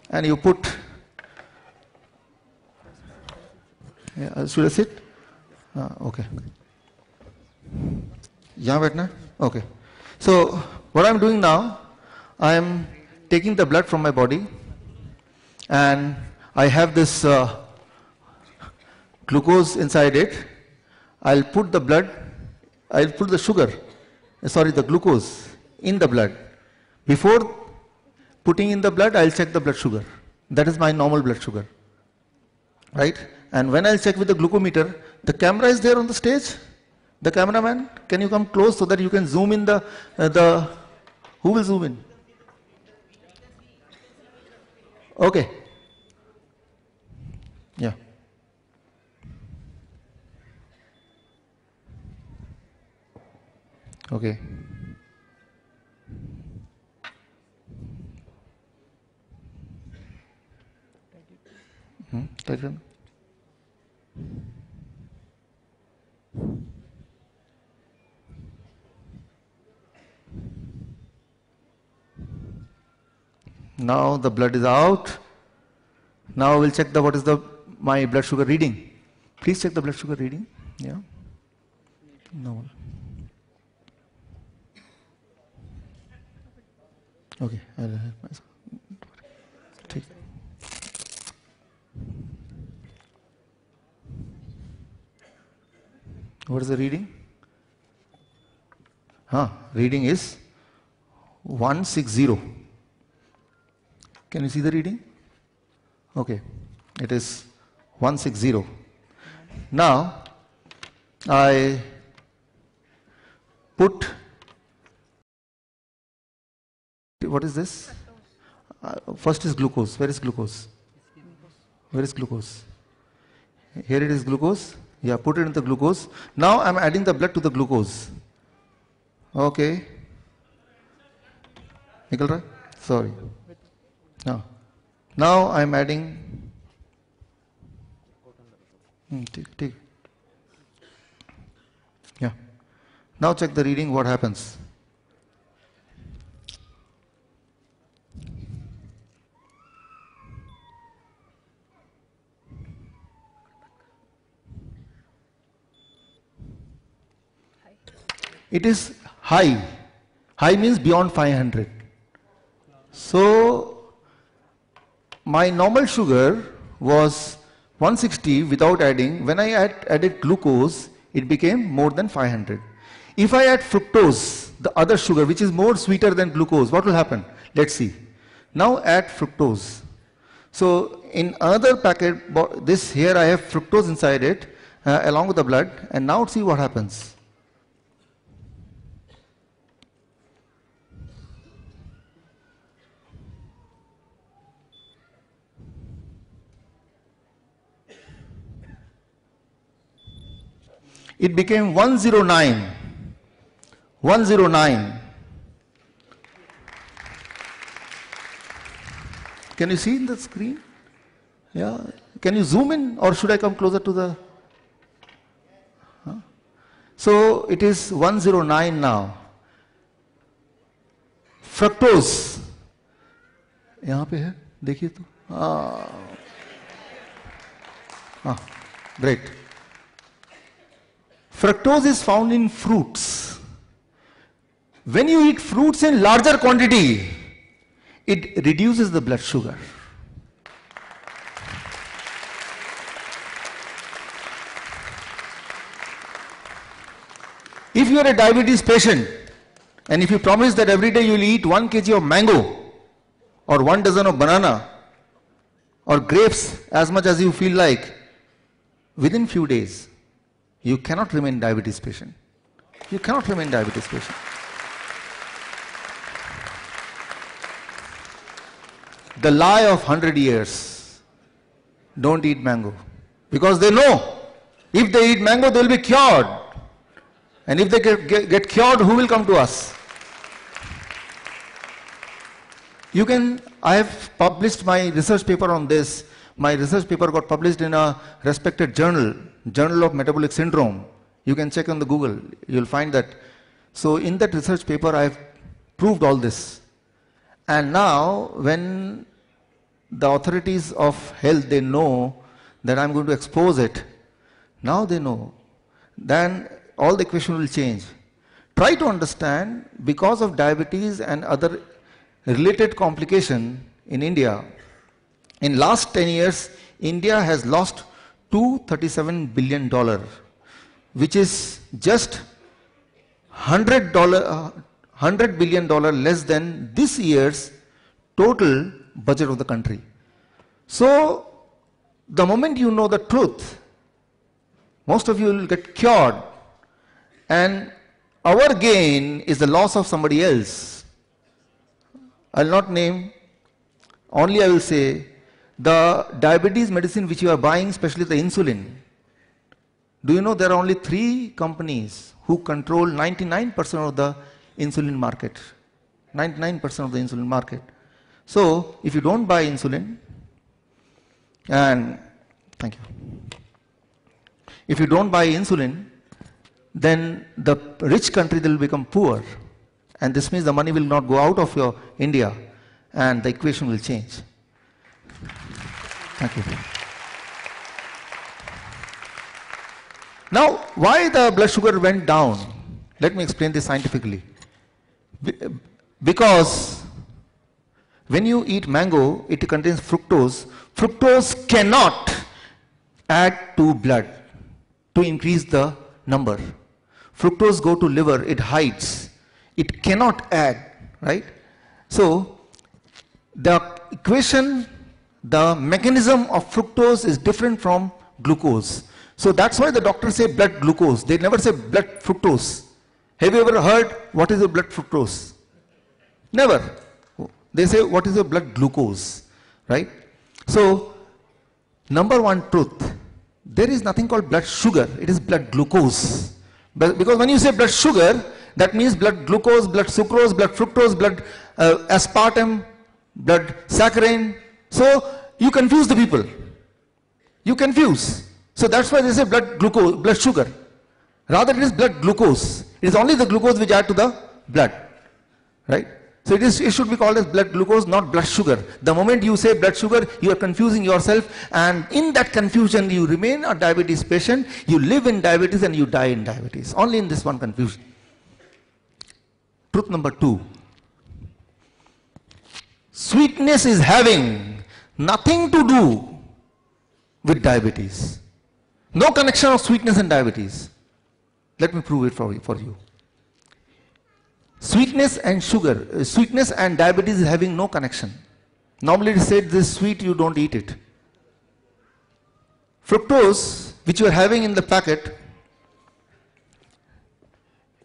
and you put. Yeah, uh, should I sit? Ah, okay. यहाँ बैठना है? Okay. So what I'm doing now, I'm taking the blood from my body and I have this uh, glucose inside it. I'll put the blood, I'll put the sugar, uh, sorry, the glucose in the blood. Before putting in the blood, I'll check the blood sugar. That is my normal blood sugar. Right? And when I'll check with the glucometer, the camera is there on the stage. The cameraman, can you come close so that you can zoom in the, uh, the, who will zoom in? Okay. Yeah. Okay. Hmm. Now the blood is out. Now we'll check the what is the my blood sugar reading. Please check the blood sugar reading. Yeah. No. Okay. I'll help myself. Take. What is the reading? Huh, reading is 160. Can you see the reading? Okay, it is 160. Now, I put, what is this? Uh, first is glucose. Where is glucose? Where is glucose? Here it is glucose. Yeah, put it in the glucose. Now I'm adding the blood to the glucose. Okay. Nikhil Sorry. No. Now I'm adding. Hmm, take, take. Yeah. Now check the reading, what happens. It is high. High means beyond 500. So, my normal sugar was 160 without adding. When I add, added glucose, it became more than 500. If I add fructose, the other sugar, which is more sweeter than glucose, what will happen? Let's see. Now add fructose. So in another packet, this here I have fructose inside it, uh, along with the blood, and now see what happens. It became 109. 109. Can you see in the screen? Yeah. Can you zoom in or should I come closer to the? Huh? So it is 109 now. Fructose. यहाँ पे है देखिए तो हाँ हाँ great. Fructose is found in fruits. When you eat fruits in larger quantity, it reduces the blood sugar. If you are a diabetes patient and if you promise that every day you will eat 1 kg of mango or 1 dozen of banana or grapes as much as you feel like, within few days you cannot remain diabetes patient. You cannot remain diabetes patient. The lie of 100 years. Don't eat mango. Because they know if they eat mango, they will be cured. And if they get, get, get cured, who will come to us? You can, I have published my research paper on this. My research paper got published in a respected journal, Journal of Metabolic Syndrome. You can check on the Google, you'll find that. So in that research paper, I have proved all this. And now, when the authorities of health, they know that I'm going to expose it, now they know, then all the equation will change. Try to understand, because of diabetes and other related complication in India, in last 10 years, India has lost 237 billion dollar, which is just 100 dollar, uh, 100 billion dollar less than this year's total budget of the country. So, the moment you know the truth, most of you will get cured, and our gain is the loss of somebody else. I'll not name, only I will say the diabetes medicine which you are buying, especially the insulin. Do you know there are only three companies who control 99% of the insulin market? 99% of the insulin market. So, if you don't buy insulin, and thank you. If you don't buy insulin, then the rich country will become poor. And this means the money will not go out of your India and the equation will change. Thank you. Now, why the blood sugar went down? Let me explain this scientifically. Because when you eat mango, it contains fructose. Fructose cannot add to blood to increase the number. Fructose go to liver, it hides. It cannot add, right? So, the equation, the mechanism of fructose is different from glucose. So that's why the doctors say blood glucose. They never say blood fructose. Have you ever heard what is the blood fructose? Never. They say what is the blood glucose, right? So, number one truth, there is nothing called blood sugar, it is blood glucose. Because when you say blood sugar, that means blood glucose, blood sucrose, blood fructose, blood uh, aspartame, blood saccharin. So, you confuse the people. You confuse. So that's why they say blood glucose, blood sugar. Rather it is blood glucose. It is only the glucose which add to the blood. Right? So it, is, it should be called as blood glucose, not blood sugar. The moment you say blood sugar, you are confusing yourself and in that confusion you remain a diabetes patient, you live in diabetes and you die in diabetes. Only in this one confusion. Truth number two. Sweetness is having nothing to do with diabetes. No connection of sweetness and diabetes. Let me prove it for you. For you. Sweetness and sugar, uh, sweetness and diabetes is having no connection. Normally it is said this sweet, you don't eat it. Fructose, which you are having in the packet,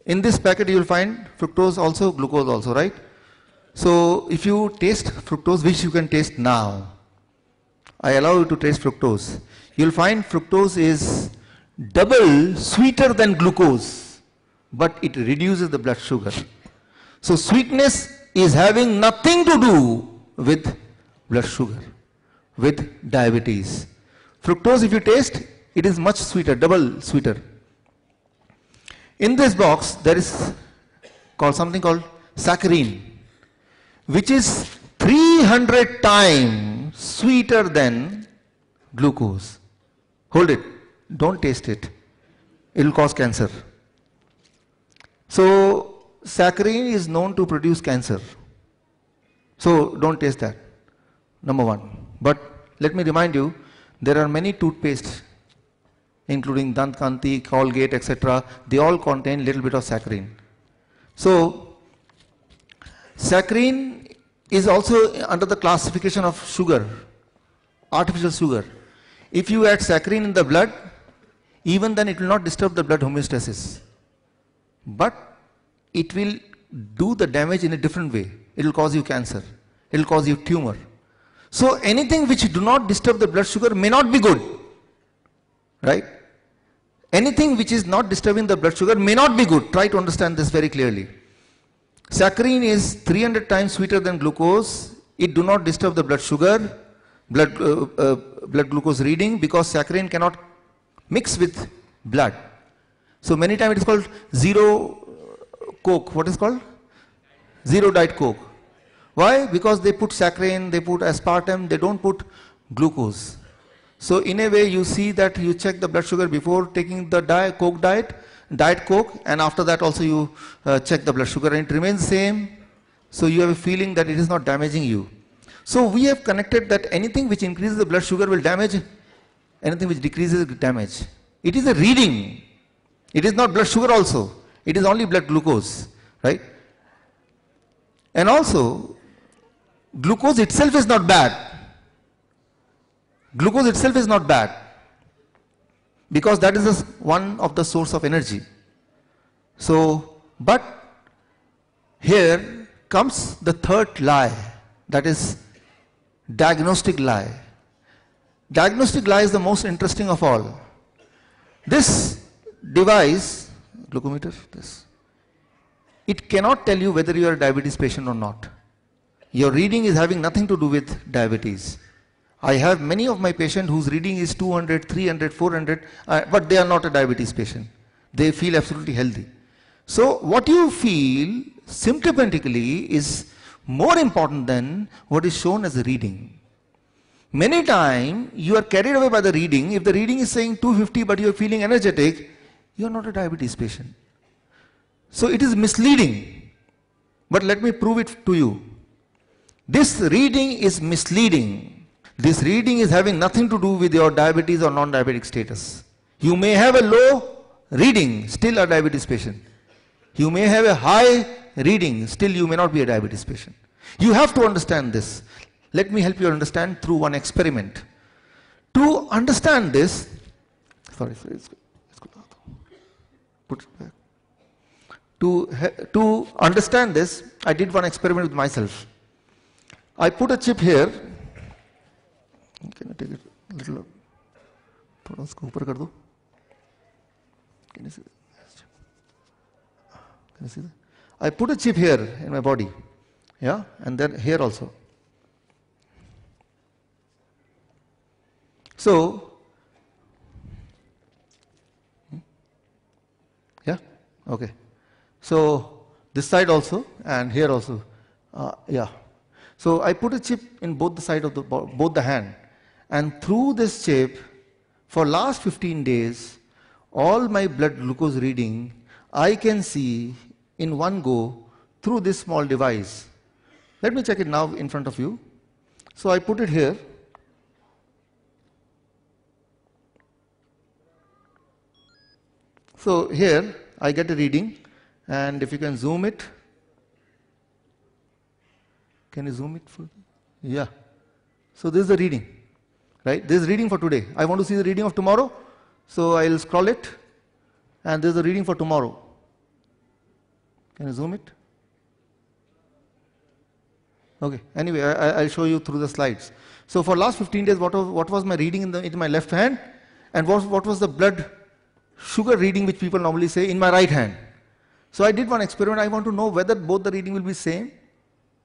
in this packet you will find fructose also, glucose also, right? So if you taste fructose, which you can taste now, I allow you to taste fructose. You'll find fructose is double sweeter than glucose, but it reduces the blood sugar. So sweetness is having nothing to do with blood sugar, with diabetes. Fructose, if you taste, it is much sweeter, double sweeter. In this box, there is called something called saccharin, which is 300 times sweeter than glucose. Hold it. Don't taste it. It will cause cancer. So, saccharin is known to produce cancer. So, don't taste that. Number one. But let me remind you, there are many toothpastes, including Dantkanti, Colgate, etc., they all contain little bit of saccharin. So, saccharin is also under the classification of sugar, artificial sugar. If you add saccharin in the blood, even then it will not disturb the blood homeostasis. But it will do the damage in a different way. It will cause you cancer. It will cause you tumor. So anything which do not disturb the blood sugar may not be good. Right? Anything which is not disturbing the blood sugar may not be good. Try to understand this very clearly. Saccharin is 300 times sweeter than glucose. It do not disturb the blood sugar, blood, uh, uh, blood glucose reading because saccharin cannot mix with blood. So many times it is called zero coke. What is called? Zero diet coke. Why? Because they put saccharin, they put aspartame, they don't put glucose. So in a way you see that you check the blood sugar before taking the diet, coke diet, diet coke and after that also you uh, check the blood sugar and it remains same. So you have a feeling that it is not damaging you. So we have connected that anything which increases the blood sugar will damage, anything which decreases damage. It is a reading. It is not blood sugar also. It is only blood glucose, right? And also, glucose itself is not bad. Glucose itself is not bad because that is one of the source of energy. So, but here comes the third lie that is diagnostic lie. Diagnostic lie is the most interesting of all. This device, glucometer, this, it cannot tell you whether you are a diabetes patient or not. Your reading is having nothing to do with diabetes. I have many of my patients whose reading is 200, 300, 400, uh, but they are not a diabetes patient. They feel absolutely healthy. So what you feel symptomatically is more important than what is shown as a reading. Many times you are carried away by the reading. If the reading is saying 250 but you are feeling energetic, you are not a diabetes patient. So it is misleading. But let me prove it to you. This reading is misleading. This reading is having nothing to do with your diabetes or non-diabetic status. You may have a low reading, still a diabetes patient. You may have a high reading, still you may not be a diabetes patient. You have to understand this. Let me help you understand through one experiment. To understand this, sorry, sorry, it's- good. it's- good. put it back. To, to understand this, I did one experiment with myself. I put a chip here. Can you take it a little up? थोड़ा उसको ऊपर कर दो Can you see that? Can you see that? I put a chip here in my body. Yeah, and then here also. So, hmm? yeah, okay. So, this side also and here also. Uh, yeah. So, I put a chip in both the side of the bo- both the hand and through this chip for last 15 days all my blood glucose reading I can see in one go through this small device. Let me check it now in front of you. So I put it here. So here I get a reading and if you can zoom it. Can you zoom it? For, yeah. So this is the reading, right? This is reading for today. I want to see the reading of tomorrow. So I'll scroll it and this is the reading for tomorrow. Can you zoom it? Okay. Anyway, I, I- I'll show you through the slides. So for last 15 days, what was, what was my reading in, the, in my left hand, and what, what was the blood sugar reading which people normally say in my right hand. So I did one experiment. I want to know whether both the reading will be same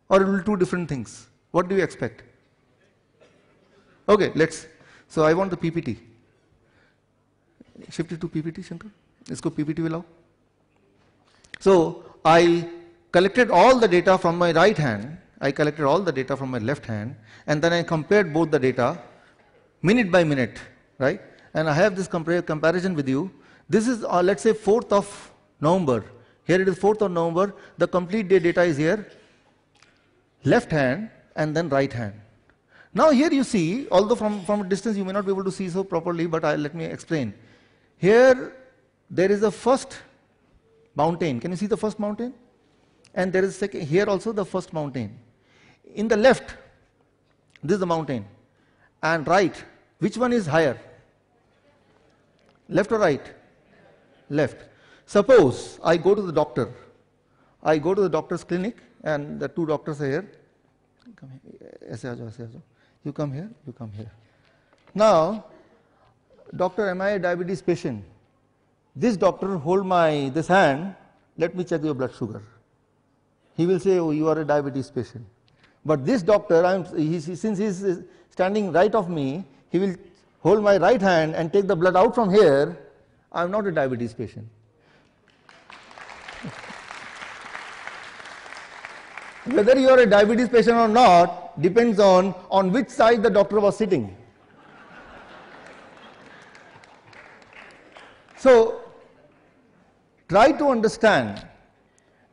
or it will be two different things. What do you expect? Okay, let's. So I want the PPT. Shift it to PPT, Shankar. इसको PPT में लाओ. So I collected all the data from my right hand, I collected all the data from my left hand, and then I compared both the data minute by minute, right? And I have this compare, comparison with you. This is, uh, let's say, 4th of November. Here it is 4th of November. The complete day data is here. Left hand and then right hand. Now here you see, although from, from a distance you may not be able to see so properly, but I, let me explain. Here, there is a first mountain. Can you see the first mountain? And there is second, here also the first mountain. In the left, this is the mountain. And right, which one is higher? Left or right? Left. Suppose I go to the doctor. I go to the doctor's clinic and the two doctors are here. Come here. ऐसे आ जाओ, ऐसे आ जाओ. You come here, you come here. Now, doctor, am I a diabetes patient? This doctor hold my this hand. Let me check your blood sugar. He will say, oh, you are a diabetes patient. But this doctor, I'm, he, since he is standing right of me, he will hold my right hand and take the blood out from here. I am not a diabetes patient. Whether you are a diabetes patient or not depends on on which side the doctor was sitting. So, try to understand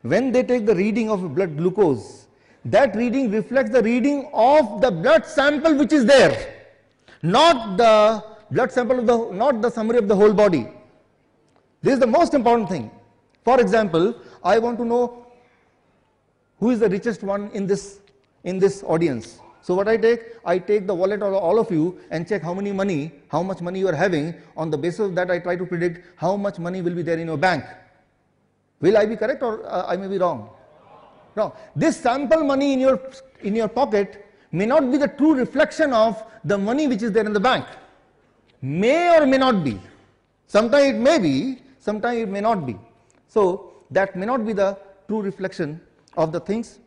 when they take the reading of blood glucose, that reading reflects the reading of the blood sample which is there, not the blood sample of the, not the summary of the whole body. This is the most important thing. For example, I want to know who is the richest one in this, in this audience. So what I take, I take the wallet of all of you and check how many money, how much money you are having. On the basis of that, I try to predict how much money will be there in your bank. Will I be correct or uh, I may be wrong? Wrong. This sample money in your, in your pocket may not be the true reflection of the money which is there in the bank. May or may not be. Sometimes it may be, sometimes it may not be. So that may not be the true reflection of the things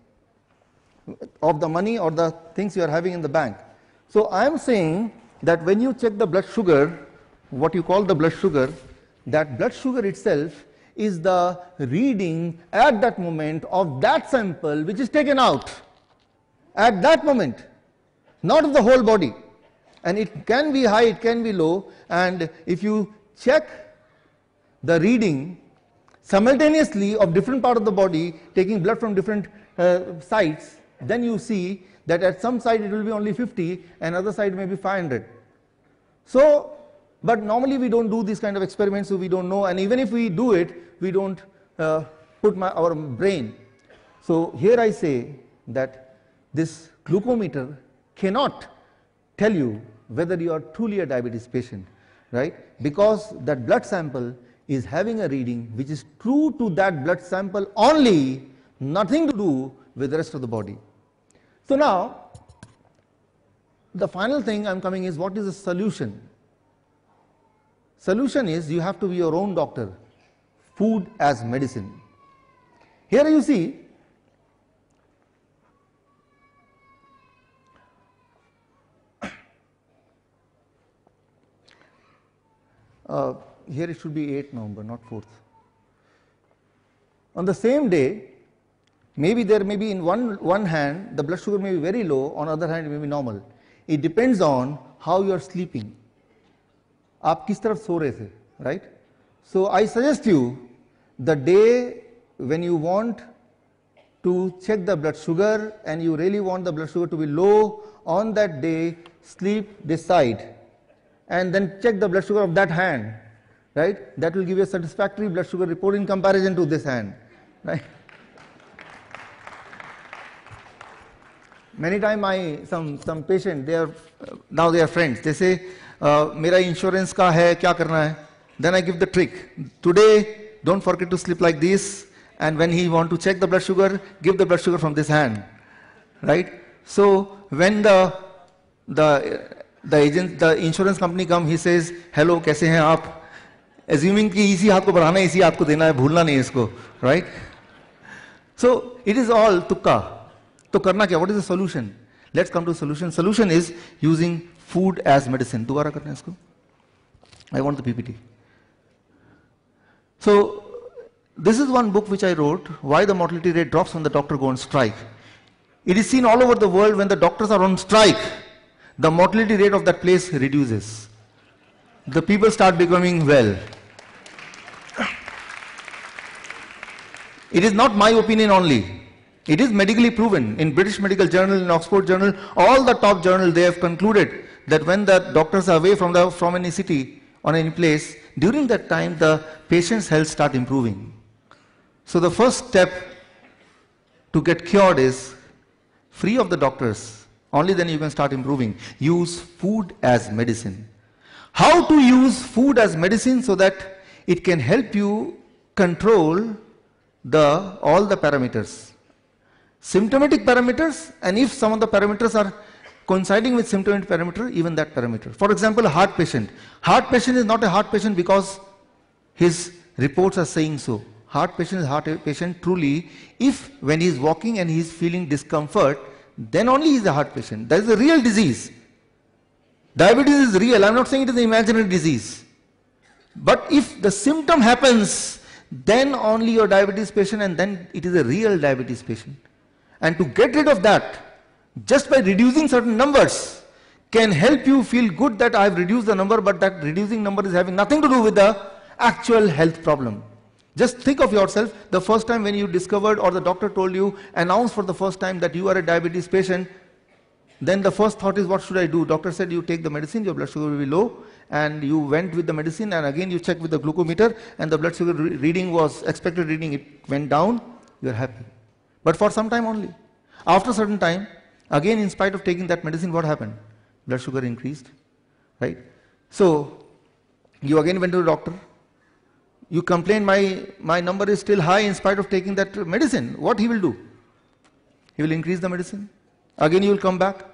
of the money or the things you are having in the bank. So I am saying that when you check the blood sugar, what you call the blood sugar, that blood sugar itself is the reading at that moment of that sample which is taken out at that moment, not of the whole body. And it can be high, it can be low, and if you check the reading simultaneously of different part of the body, taking blood from different uh, sites, then you see that at some side it will be only 50 and other side maybe 500. So, but normally we don't do these kind of experiments so we don't know and even if we do it, we don't uh, put my, our brain. So here I say that this glucometer cannot tell you whether you are truly a diabetes patient, right? Because that blood sample is having a reading which is true to that blood sample only, nothing to do with the rest of the body. So now, the final thing I'm coming is what is the solution? Solution is you have to be your own doctor. Food as medicine. Here you see uh, here it should be 8 November, not 4th. On the same day, maybe there may be in one, one hand the blood sugar may be very low, on other hand it may be normal. It depends on how you are sleeping. आप किस तरफ सो रहे थे right so I suggest you the day when you want to check the blood sugar and you really want the blood sugar to be low on that day sleep this side and then check the blood sugar of that hand right that will give you a satisfactory blood sugar report in comparison to this hand right many time i some some patient they are uh, now they are friends they say uh, मेरा insurance का है क्या करना है then i give the trick today don't forget to sleep like this and when he want to check the blood sugar give the blood sugar from this hand right so when the the the agent the insurance company come he says hello कैसे हैं आप assuming कि इसी हाथ को बढ़ाना है इसी हाथ को देना है भूलना नहीं है इसको right so it is all tukka तो करना क्या what is the solution let's come to solution solution is using food as medicine दोबारा करना है इसको I want the PPT so this is one book which I wrote, Why the Mortality Rate Drops When the Doctor Go on Strike. It is seen all over the world when the doctors are on strike, the mortality rate of that place reduces. The people start becoming well. It is not my opinion only. It is medically proven. In British Medical Journal, in Oxford Journal, all the top journals, they have concluded that when the doctors are away from, the, from any city or any place, during that time the patient's health start improving. So the first step to get cured is free of the doctors. Only then you can start improving. Use food as medicine. How to use food as medicine so that it can help you control the all the parameters. Symptomatic parameters and if some of the parameters are coinciding with symptomatic parameter, even that parameter. For example, a heart patient. Heart patient is not a heart patient because his reports are saying so. Heart patient is heart patient truly if when he is walking and he is feeling discomfort, then only he is a heart patient. That is a real disease. Diabetes is real. I am not saying it is an imaginary disease. But if the symptom happens, then only your diabetes patient and then it is a real diabetes patient. And to get rid of that, just by reducing certain numbers, can help you feel good that I have reduced the number, but that reducing number is having nothing to do with the actual health problem. Just think of yourself the first time when you discovered or the doctor told you, announced for the first time that you are a diabetes patient, then the first thought is what should I do? Doctor said you take the medicine, your blood sugar will be low and you went with the medicine and again you checked with the glucometer and the blood sugar re reading was expected reading, it went down, you are happy. But for some time only. After a certain time, again in spite of taking that medicine, what happened? Blood sugar increased, right? So, you again went to the doctor. You complain my, my number is still high in spite of taking that medicine. What he will do? He will increase the medicine. Again you will come back.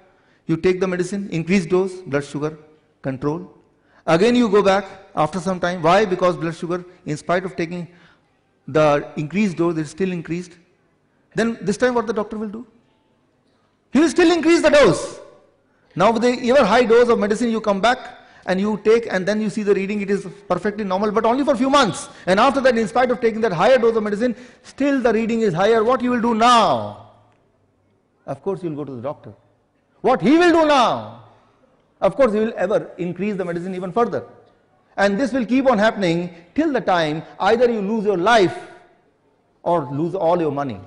You take the medicine, increase dose, blood sugar, control. Again you go back after some time. Why? Because blood sugar, in spite of taking the increased dose, is still increased. Then this time what the doctor will do? He will still increase the dose. Now with the ever high dose of medicine you come back and you take and then you see the reading it is perfectly normal but only for a few months. And after that in spite of taking that higher dose of medicine still the reading is higher. What you will do now? Of course you will go to the doctor. What he will do now? Of course he will ever increase the medicine even further. And this will keep on happening till the time either you lose your life or lose all your money.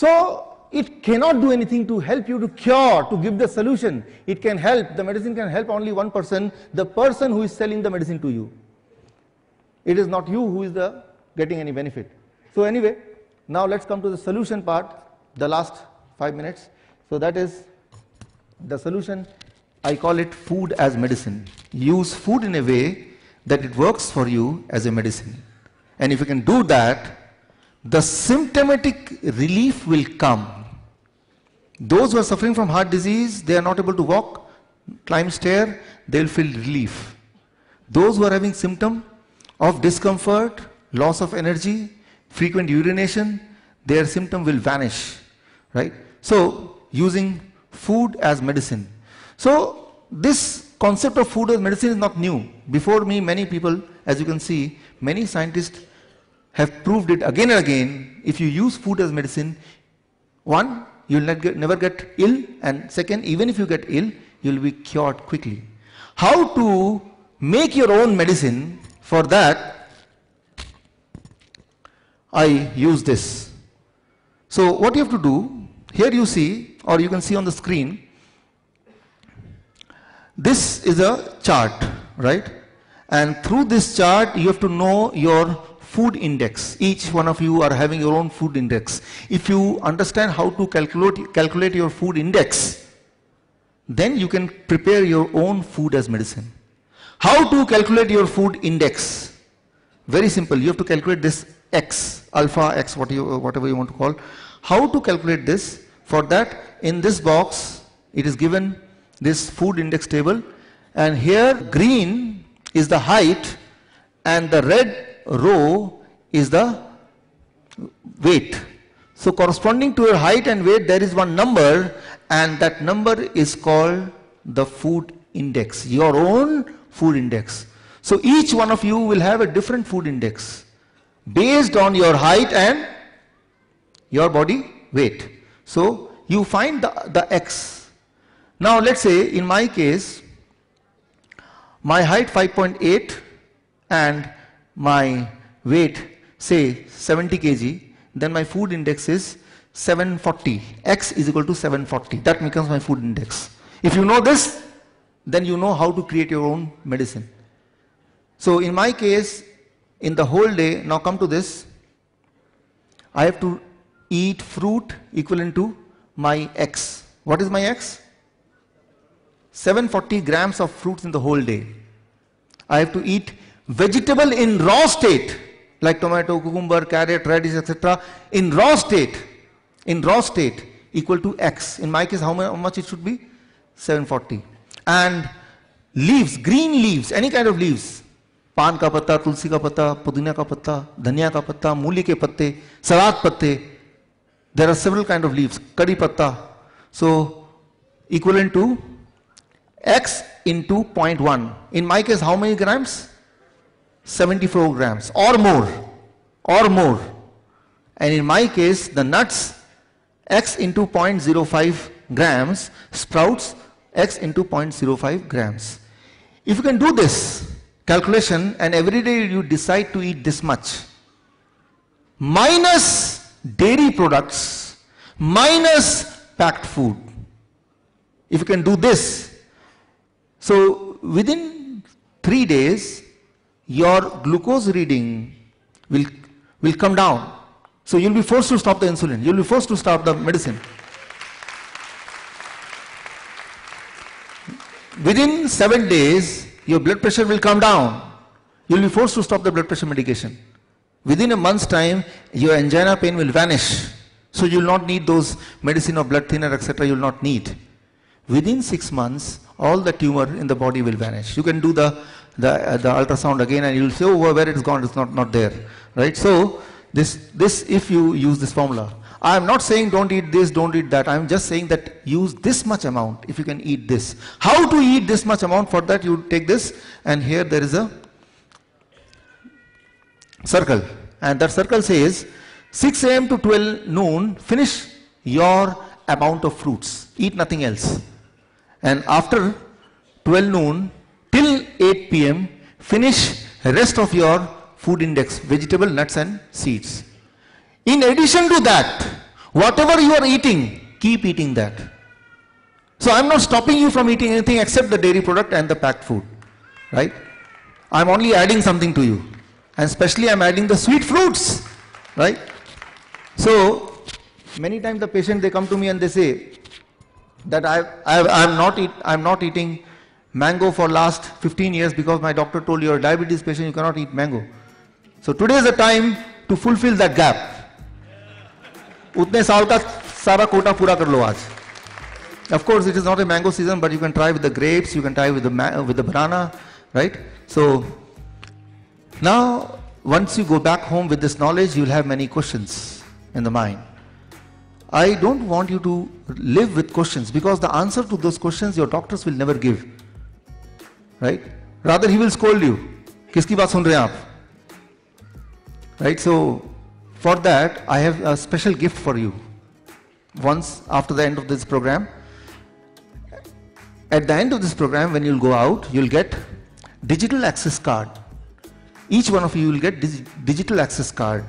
So it cannot do anything to help you to cure, to give the solution. It can help, the medicine can help only one person, the person who is selling the medicine to you. It is not you who is the getting any benefit. So anyway, now let's come to the solution part, the last five minutes. So that is the solution, I call it food as medicine. Use food in a way that it works for you as a medicine. And if you can do that, the symptomatic relief will come those who are suffering from heart disease, they are not able to walk, climb stair, they will feel relief. Those who are having symptom of discomfort, loss of energy, frequent urination, their symptom will vanish, right? So, using food as medicine. So, this concept of food as medicine is not new. Before me, many people, as you can see, many scientists have proved it again and again. If you use food as medicine, one, you will get, never get ill and second even if you get ill you will be cured quickly. How to make your own medicine for that I use this. So what you have to do here you see or you can see on the screen this is a chart right and through this chart you have to know your food index. Each one of you are having your own food index. If you understand how to calculate, calculate your food index, then you can prepare your own food as medicine. How to calculate your food index? Very simple. You have to calculate this x, alpha x, what you, whatever you want to call. How to calculate this? For that, in this box, it is given this food index table and here green is the height and the red row is the weight. So corresponding to your height and weight there is one number and that number is called the food index, your own food index. So each one of you will have a different food index based on your height and your body weight. So you find the, the x. Now let's say in my case my height 5.8 and my weight say 70 kg, then my food index is 740. X is equal to 740. That becomes my food index. If you know this, then you know how to create your own medicine. So in my case, in the whole day, now come to this, I have to eat fruit equivalent to my X. What is my X? 740 grams of fruits in the whole day. I have to eat vegetable in raw state, like tomato, cucumber, carrot, radish, etc. in raw state, in raw state equal to X. In my case, how much it should be? 740. And leaves, green leaves, any kind of leaves, पान का पत्ता तुलसी का पत्ता पुदीना का पत्ता धनिया का पत्ता मूली के पत्ते सलाद पत्ते there are several kind of leaves kadi patta so equivalent to x into 0.1 in my case how many grams 74 grams or more or more and in my case the nuts x into 0.05 grams sprouts x into 0.05 grams if you can do this calculation and every day you decide to eat this much minus dairy products minus packed food. If you can do this, so within three days, your glucose reading will, will come down. So you'll be forced to stop the insulin. You'll be forced to stop the medicine. Within seven days, your blood pressure will come down. You'll be forced to stop the blood pressure medication. Within a month's time, your angina pain will vanish. So you'll not need those medicine or blood thinner, etc. You'll not need. Within six months, all the tumor in the body will vanish. You can do the the, uh, the ultrasound again, and you'll say, "Oh, where it's gone? It's not not there." Right? So this this if you use this formula. I am not saying don't eat this, don't eat that. I am just saying that use this much amount if you can eat this. How to eat this much amount? For that, you take this, and here there is a circle and that circle says 6 am to 12 noon finish your amount of fruits eat nothing else and after 12 noon till 8 pm finish rest of your food index vegetable nuts and seeds. In addition to that whatever you are eating keep eating that. So i'm not stopping you from eating anything except the dairy product and the packed food right? I'm only adding something to you. And especially I'm adding the sweet fruits, right? So many times the patient they come to me and they say that I, I I'm not eat I'm not eating mango for last 15 years because my doctor told you're a diabetes patient you cannot eat mango. So today is the time to fulfill that gap. उतने साल का सारा कोटा पूरा कर लो आज. Of course, it is not a mango season, but you can try with the grapes, you can try with the ma- with the banana, right? So now, once you go back home with this knowledge, you'll have many questions in the mind. I don't want you to live with questions because the answer to those questions your doctors will never give. Right? Rather, he will scold you. किसकी बात सुन रहे हैं आप? Right? So, for that, I have a special gift for you. Once after the end of this program, at the end of this program, when you'll go out, you'll get digital access card each one of you will get dig- digital access card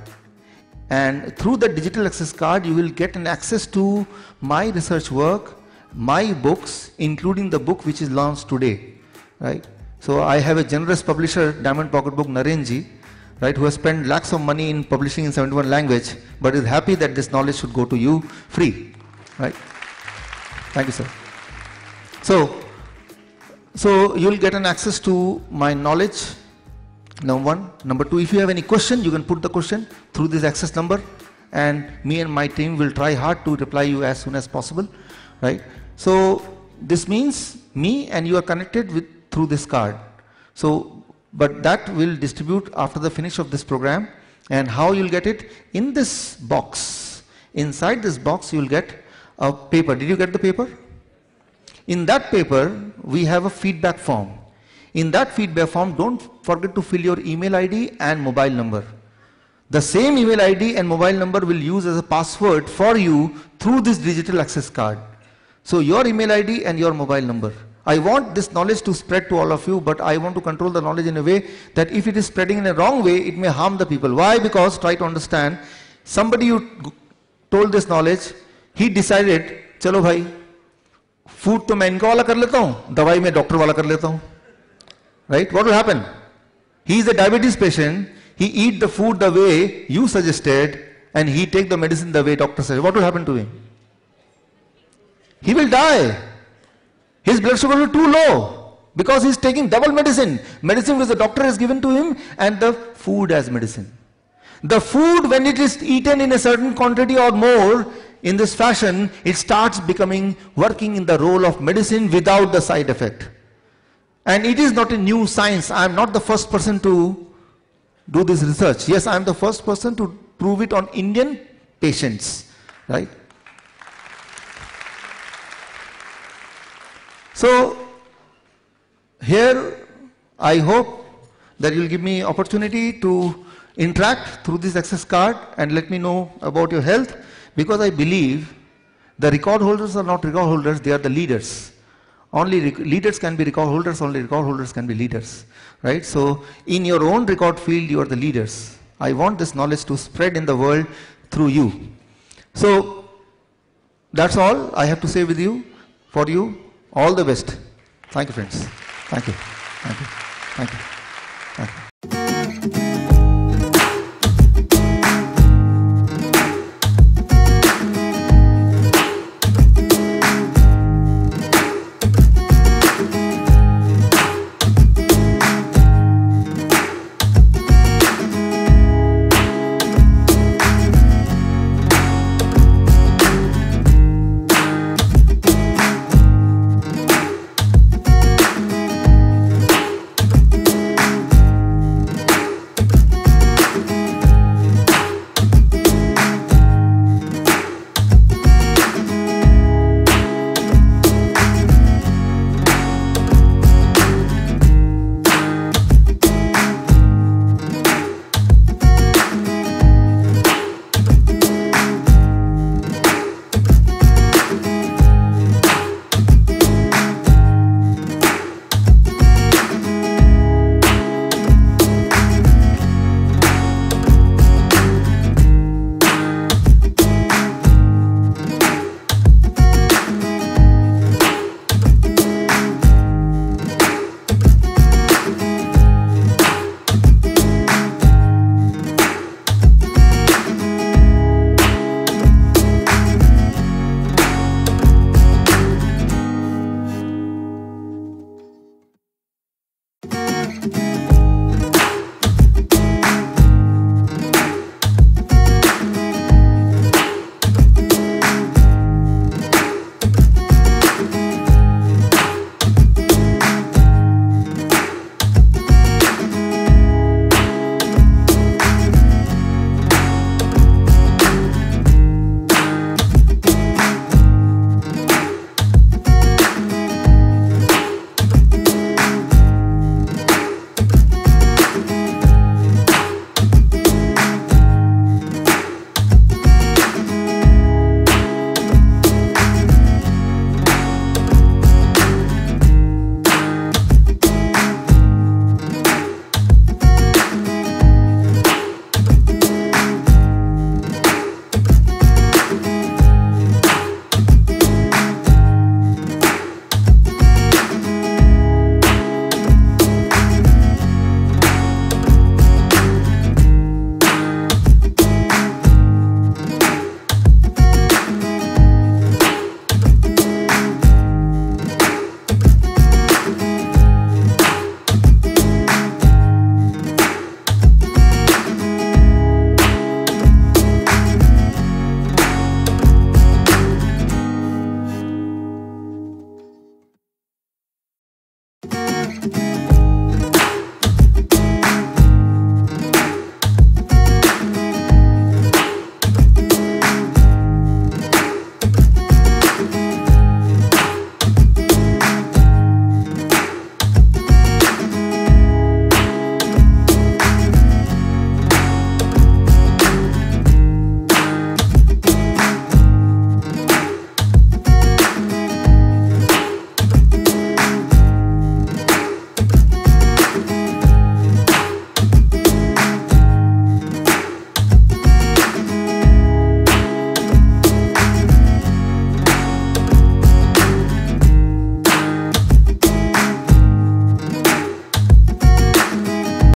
and through the digital access card you will get an access to my research work my books including the book which is launched today right so i have a generous publisher diamond pocket book narenji right who has spent lakhs of money in publishing in 71 language but is happy that this knowledge should go to you free right thank you sir so so you will get an access to my knowledge Number one. Number two, if you have any question, you can put the question through this access number and me and my team will try hard to reply you as soon as possible. Right? So this means me and you are connected with through this card. So but that will distribute after the finish of this program and how you'll get it in this box. Inside this box you will get a paper. Did you get the paper? In that paper we have a feedback form. In that feedback form, don't forget to fill your email ID and mobile number. The same email ID and mobile number will use as a password for you through this digital access card. So your email ID and your mobile number. I want this knowledge to spread to all of you, but I want to control the knowledge in a way that if it is spreading in a wrong way, it may harm the people. Why? Because try to understand, somebody you g- told this knowledge, he decided, chalo bhai, food तो मैं इनका वाला कर लेता हूं दवाई मैं doctor वाला कर लेता हूं right what will happen he is a diabetes patient he eat the food the way you suggested and he take the medicine the way doctor said what will happen to him he will die his blood sugar is too low because he's taking double medicine medicine which the doctor has given to him and the food as medicine the food when it is eaten in a certain quantity or more in this fashion it starts becoming working in the role of medicine without the side effect and it is not a new science i am not the first person to do this research. Yes, I am the first person to prove it on Indian patients, right? So, here I hope that you will give me opportunity to interact through this access card and let me know about your health because I believe the record holders are not record holders, they are the leaders. Only leaders can be record holders, only record holders can be leaders. Right? So, in your own record field, you are the leaders. I want this knowledge to spread in the world through you. So, that's all I have to say with you. For you, all the best. Thank you, friends. Thank you. Thank you. Thank you. Thank you.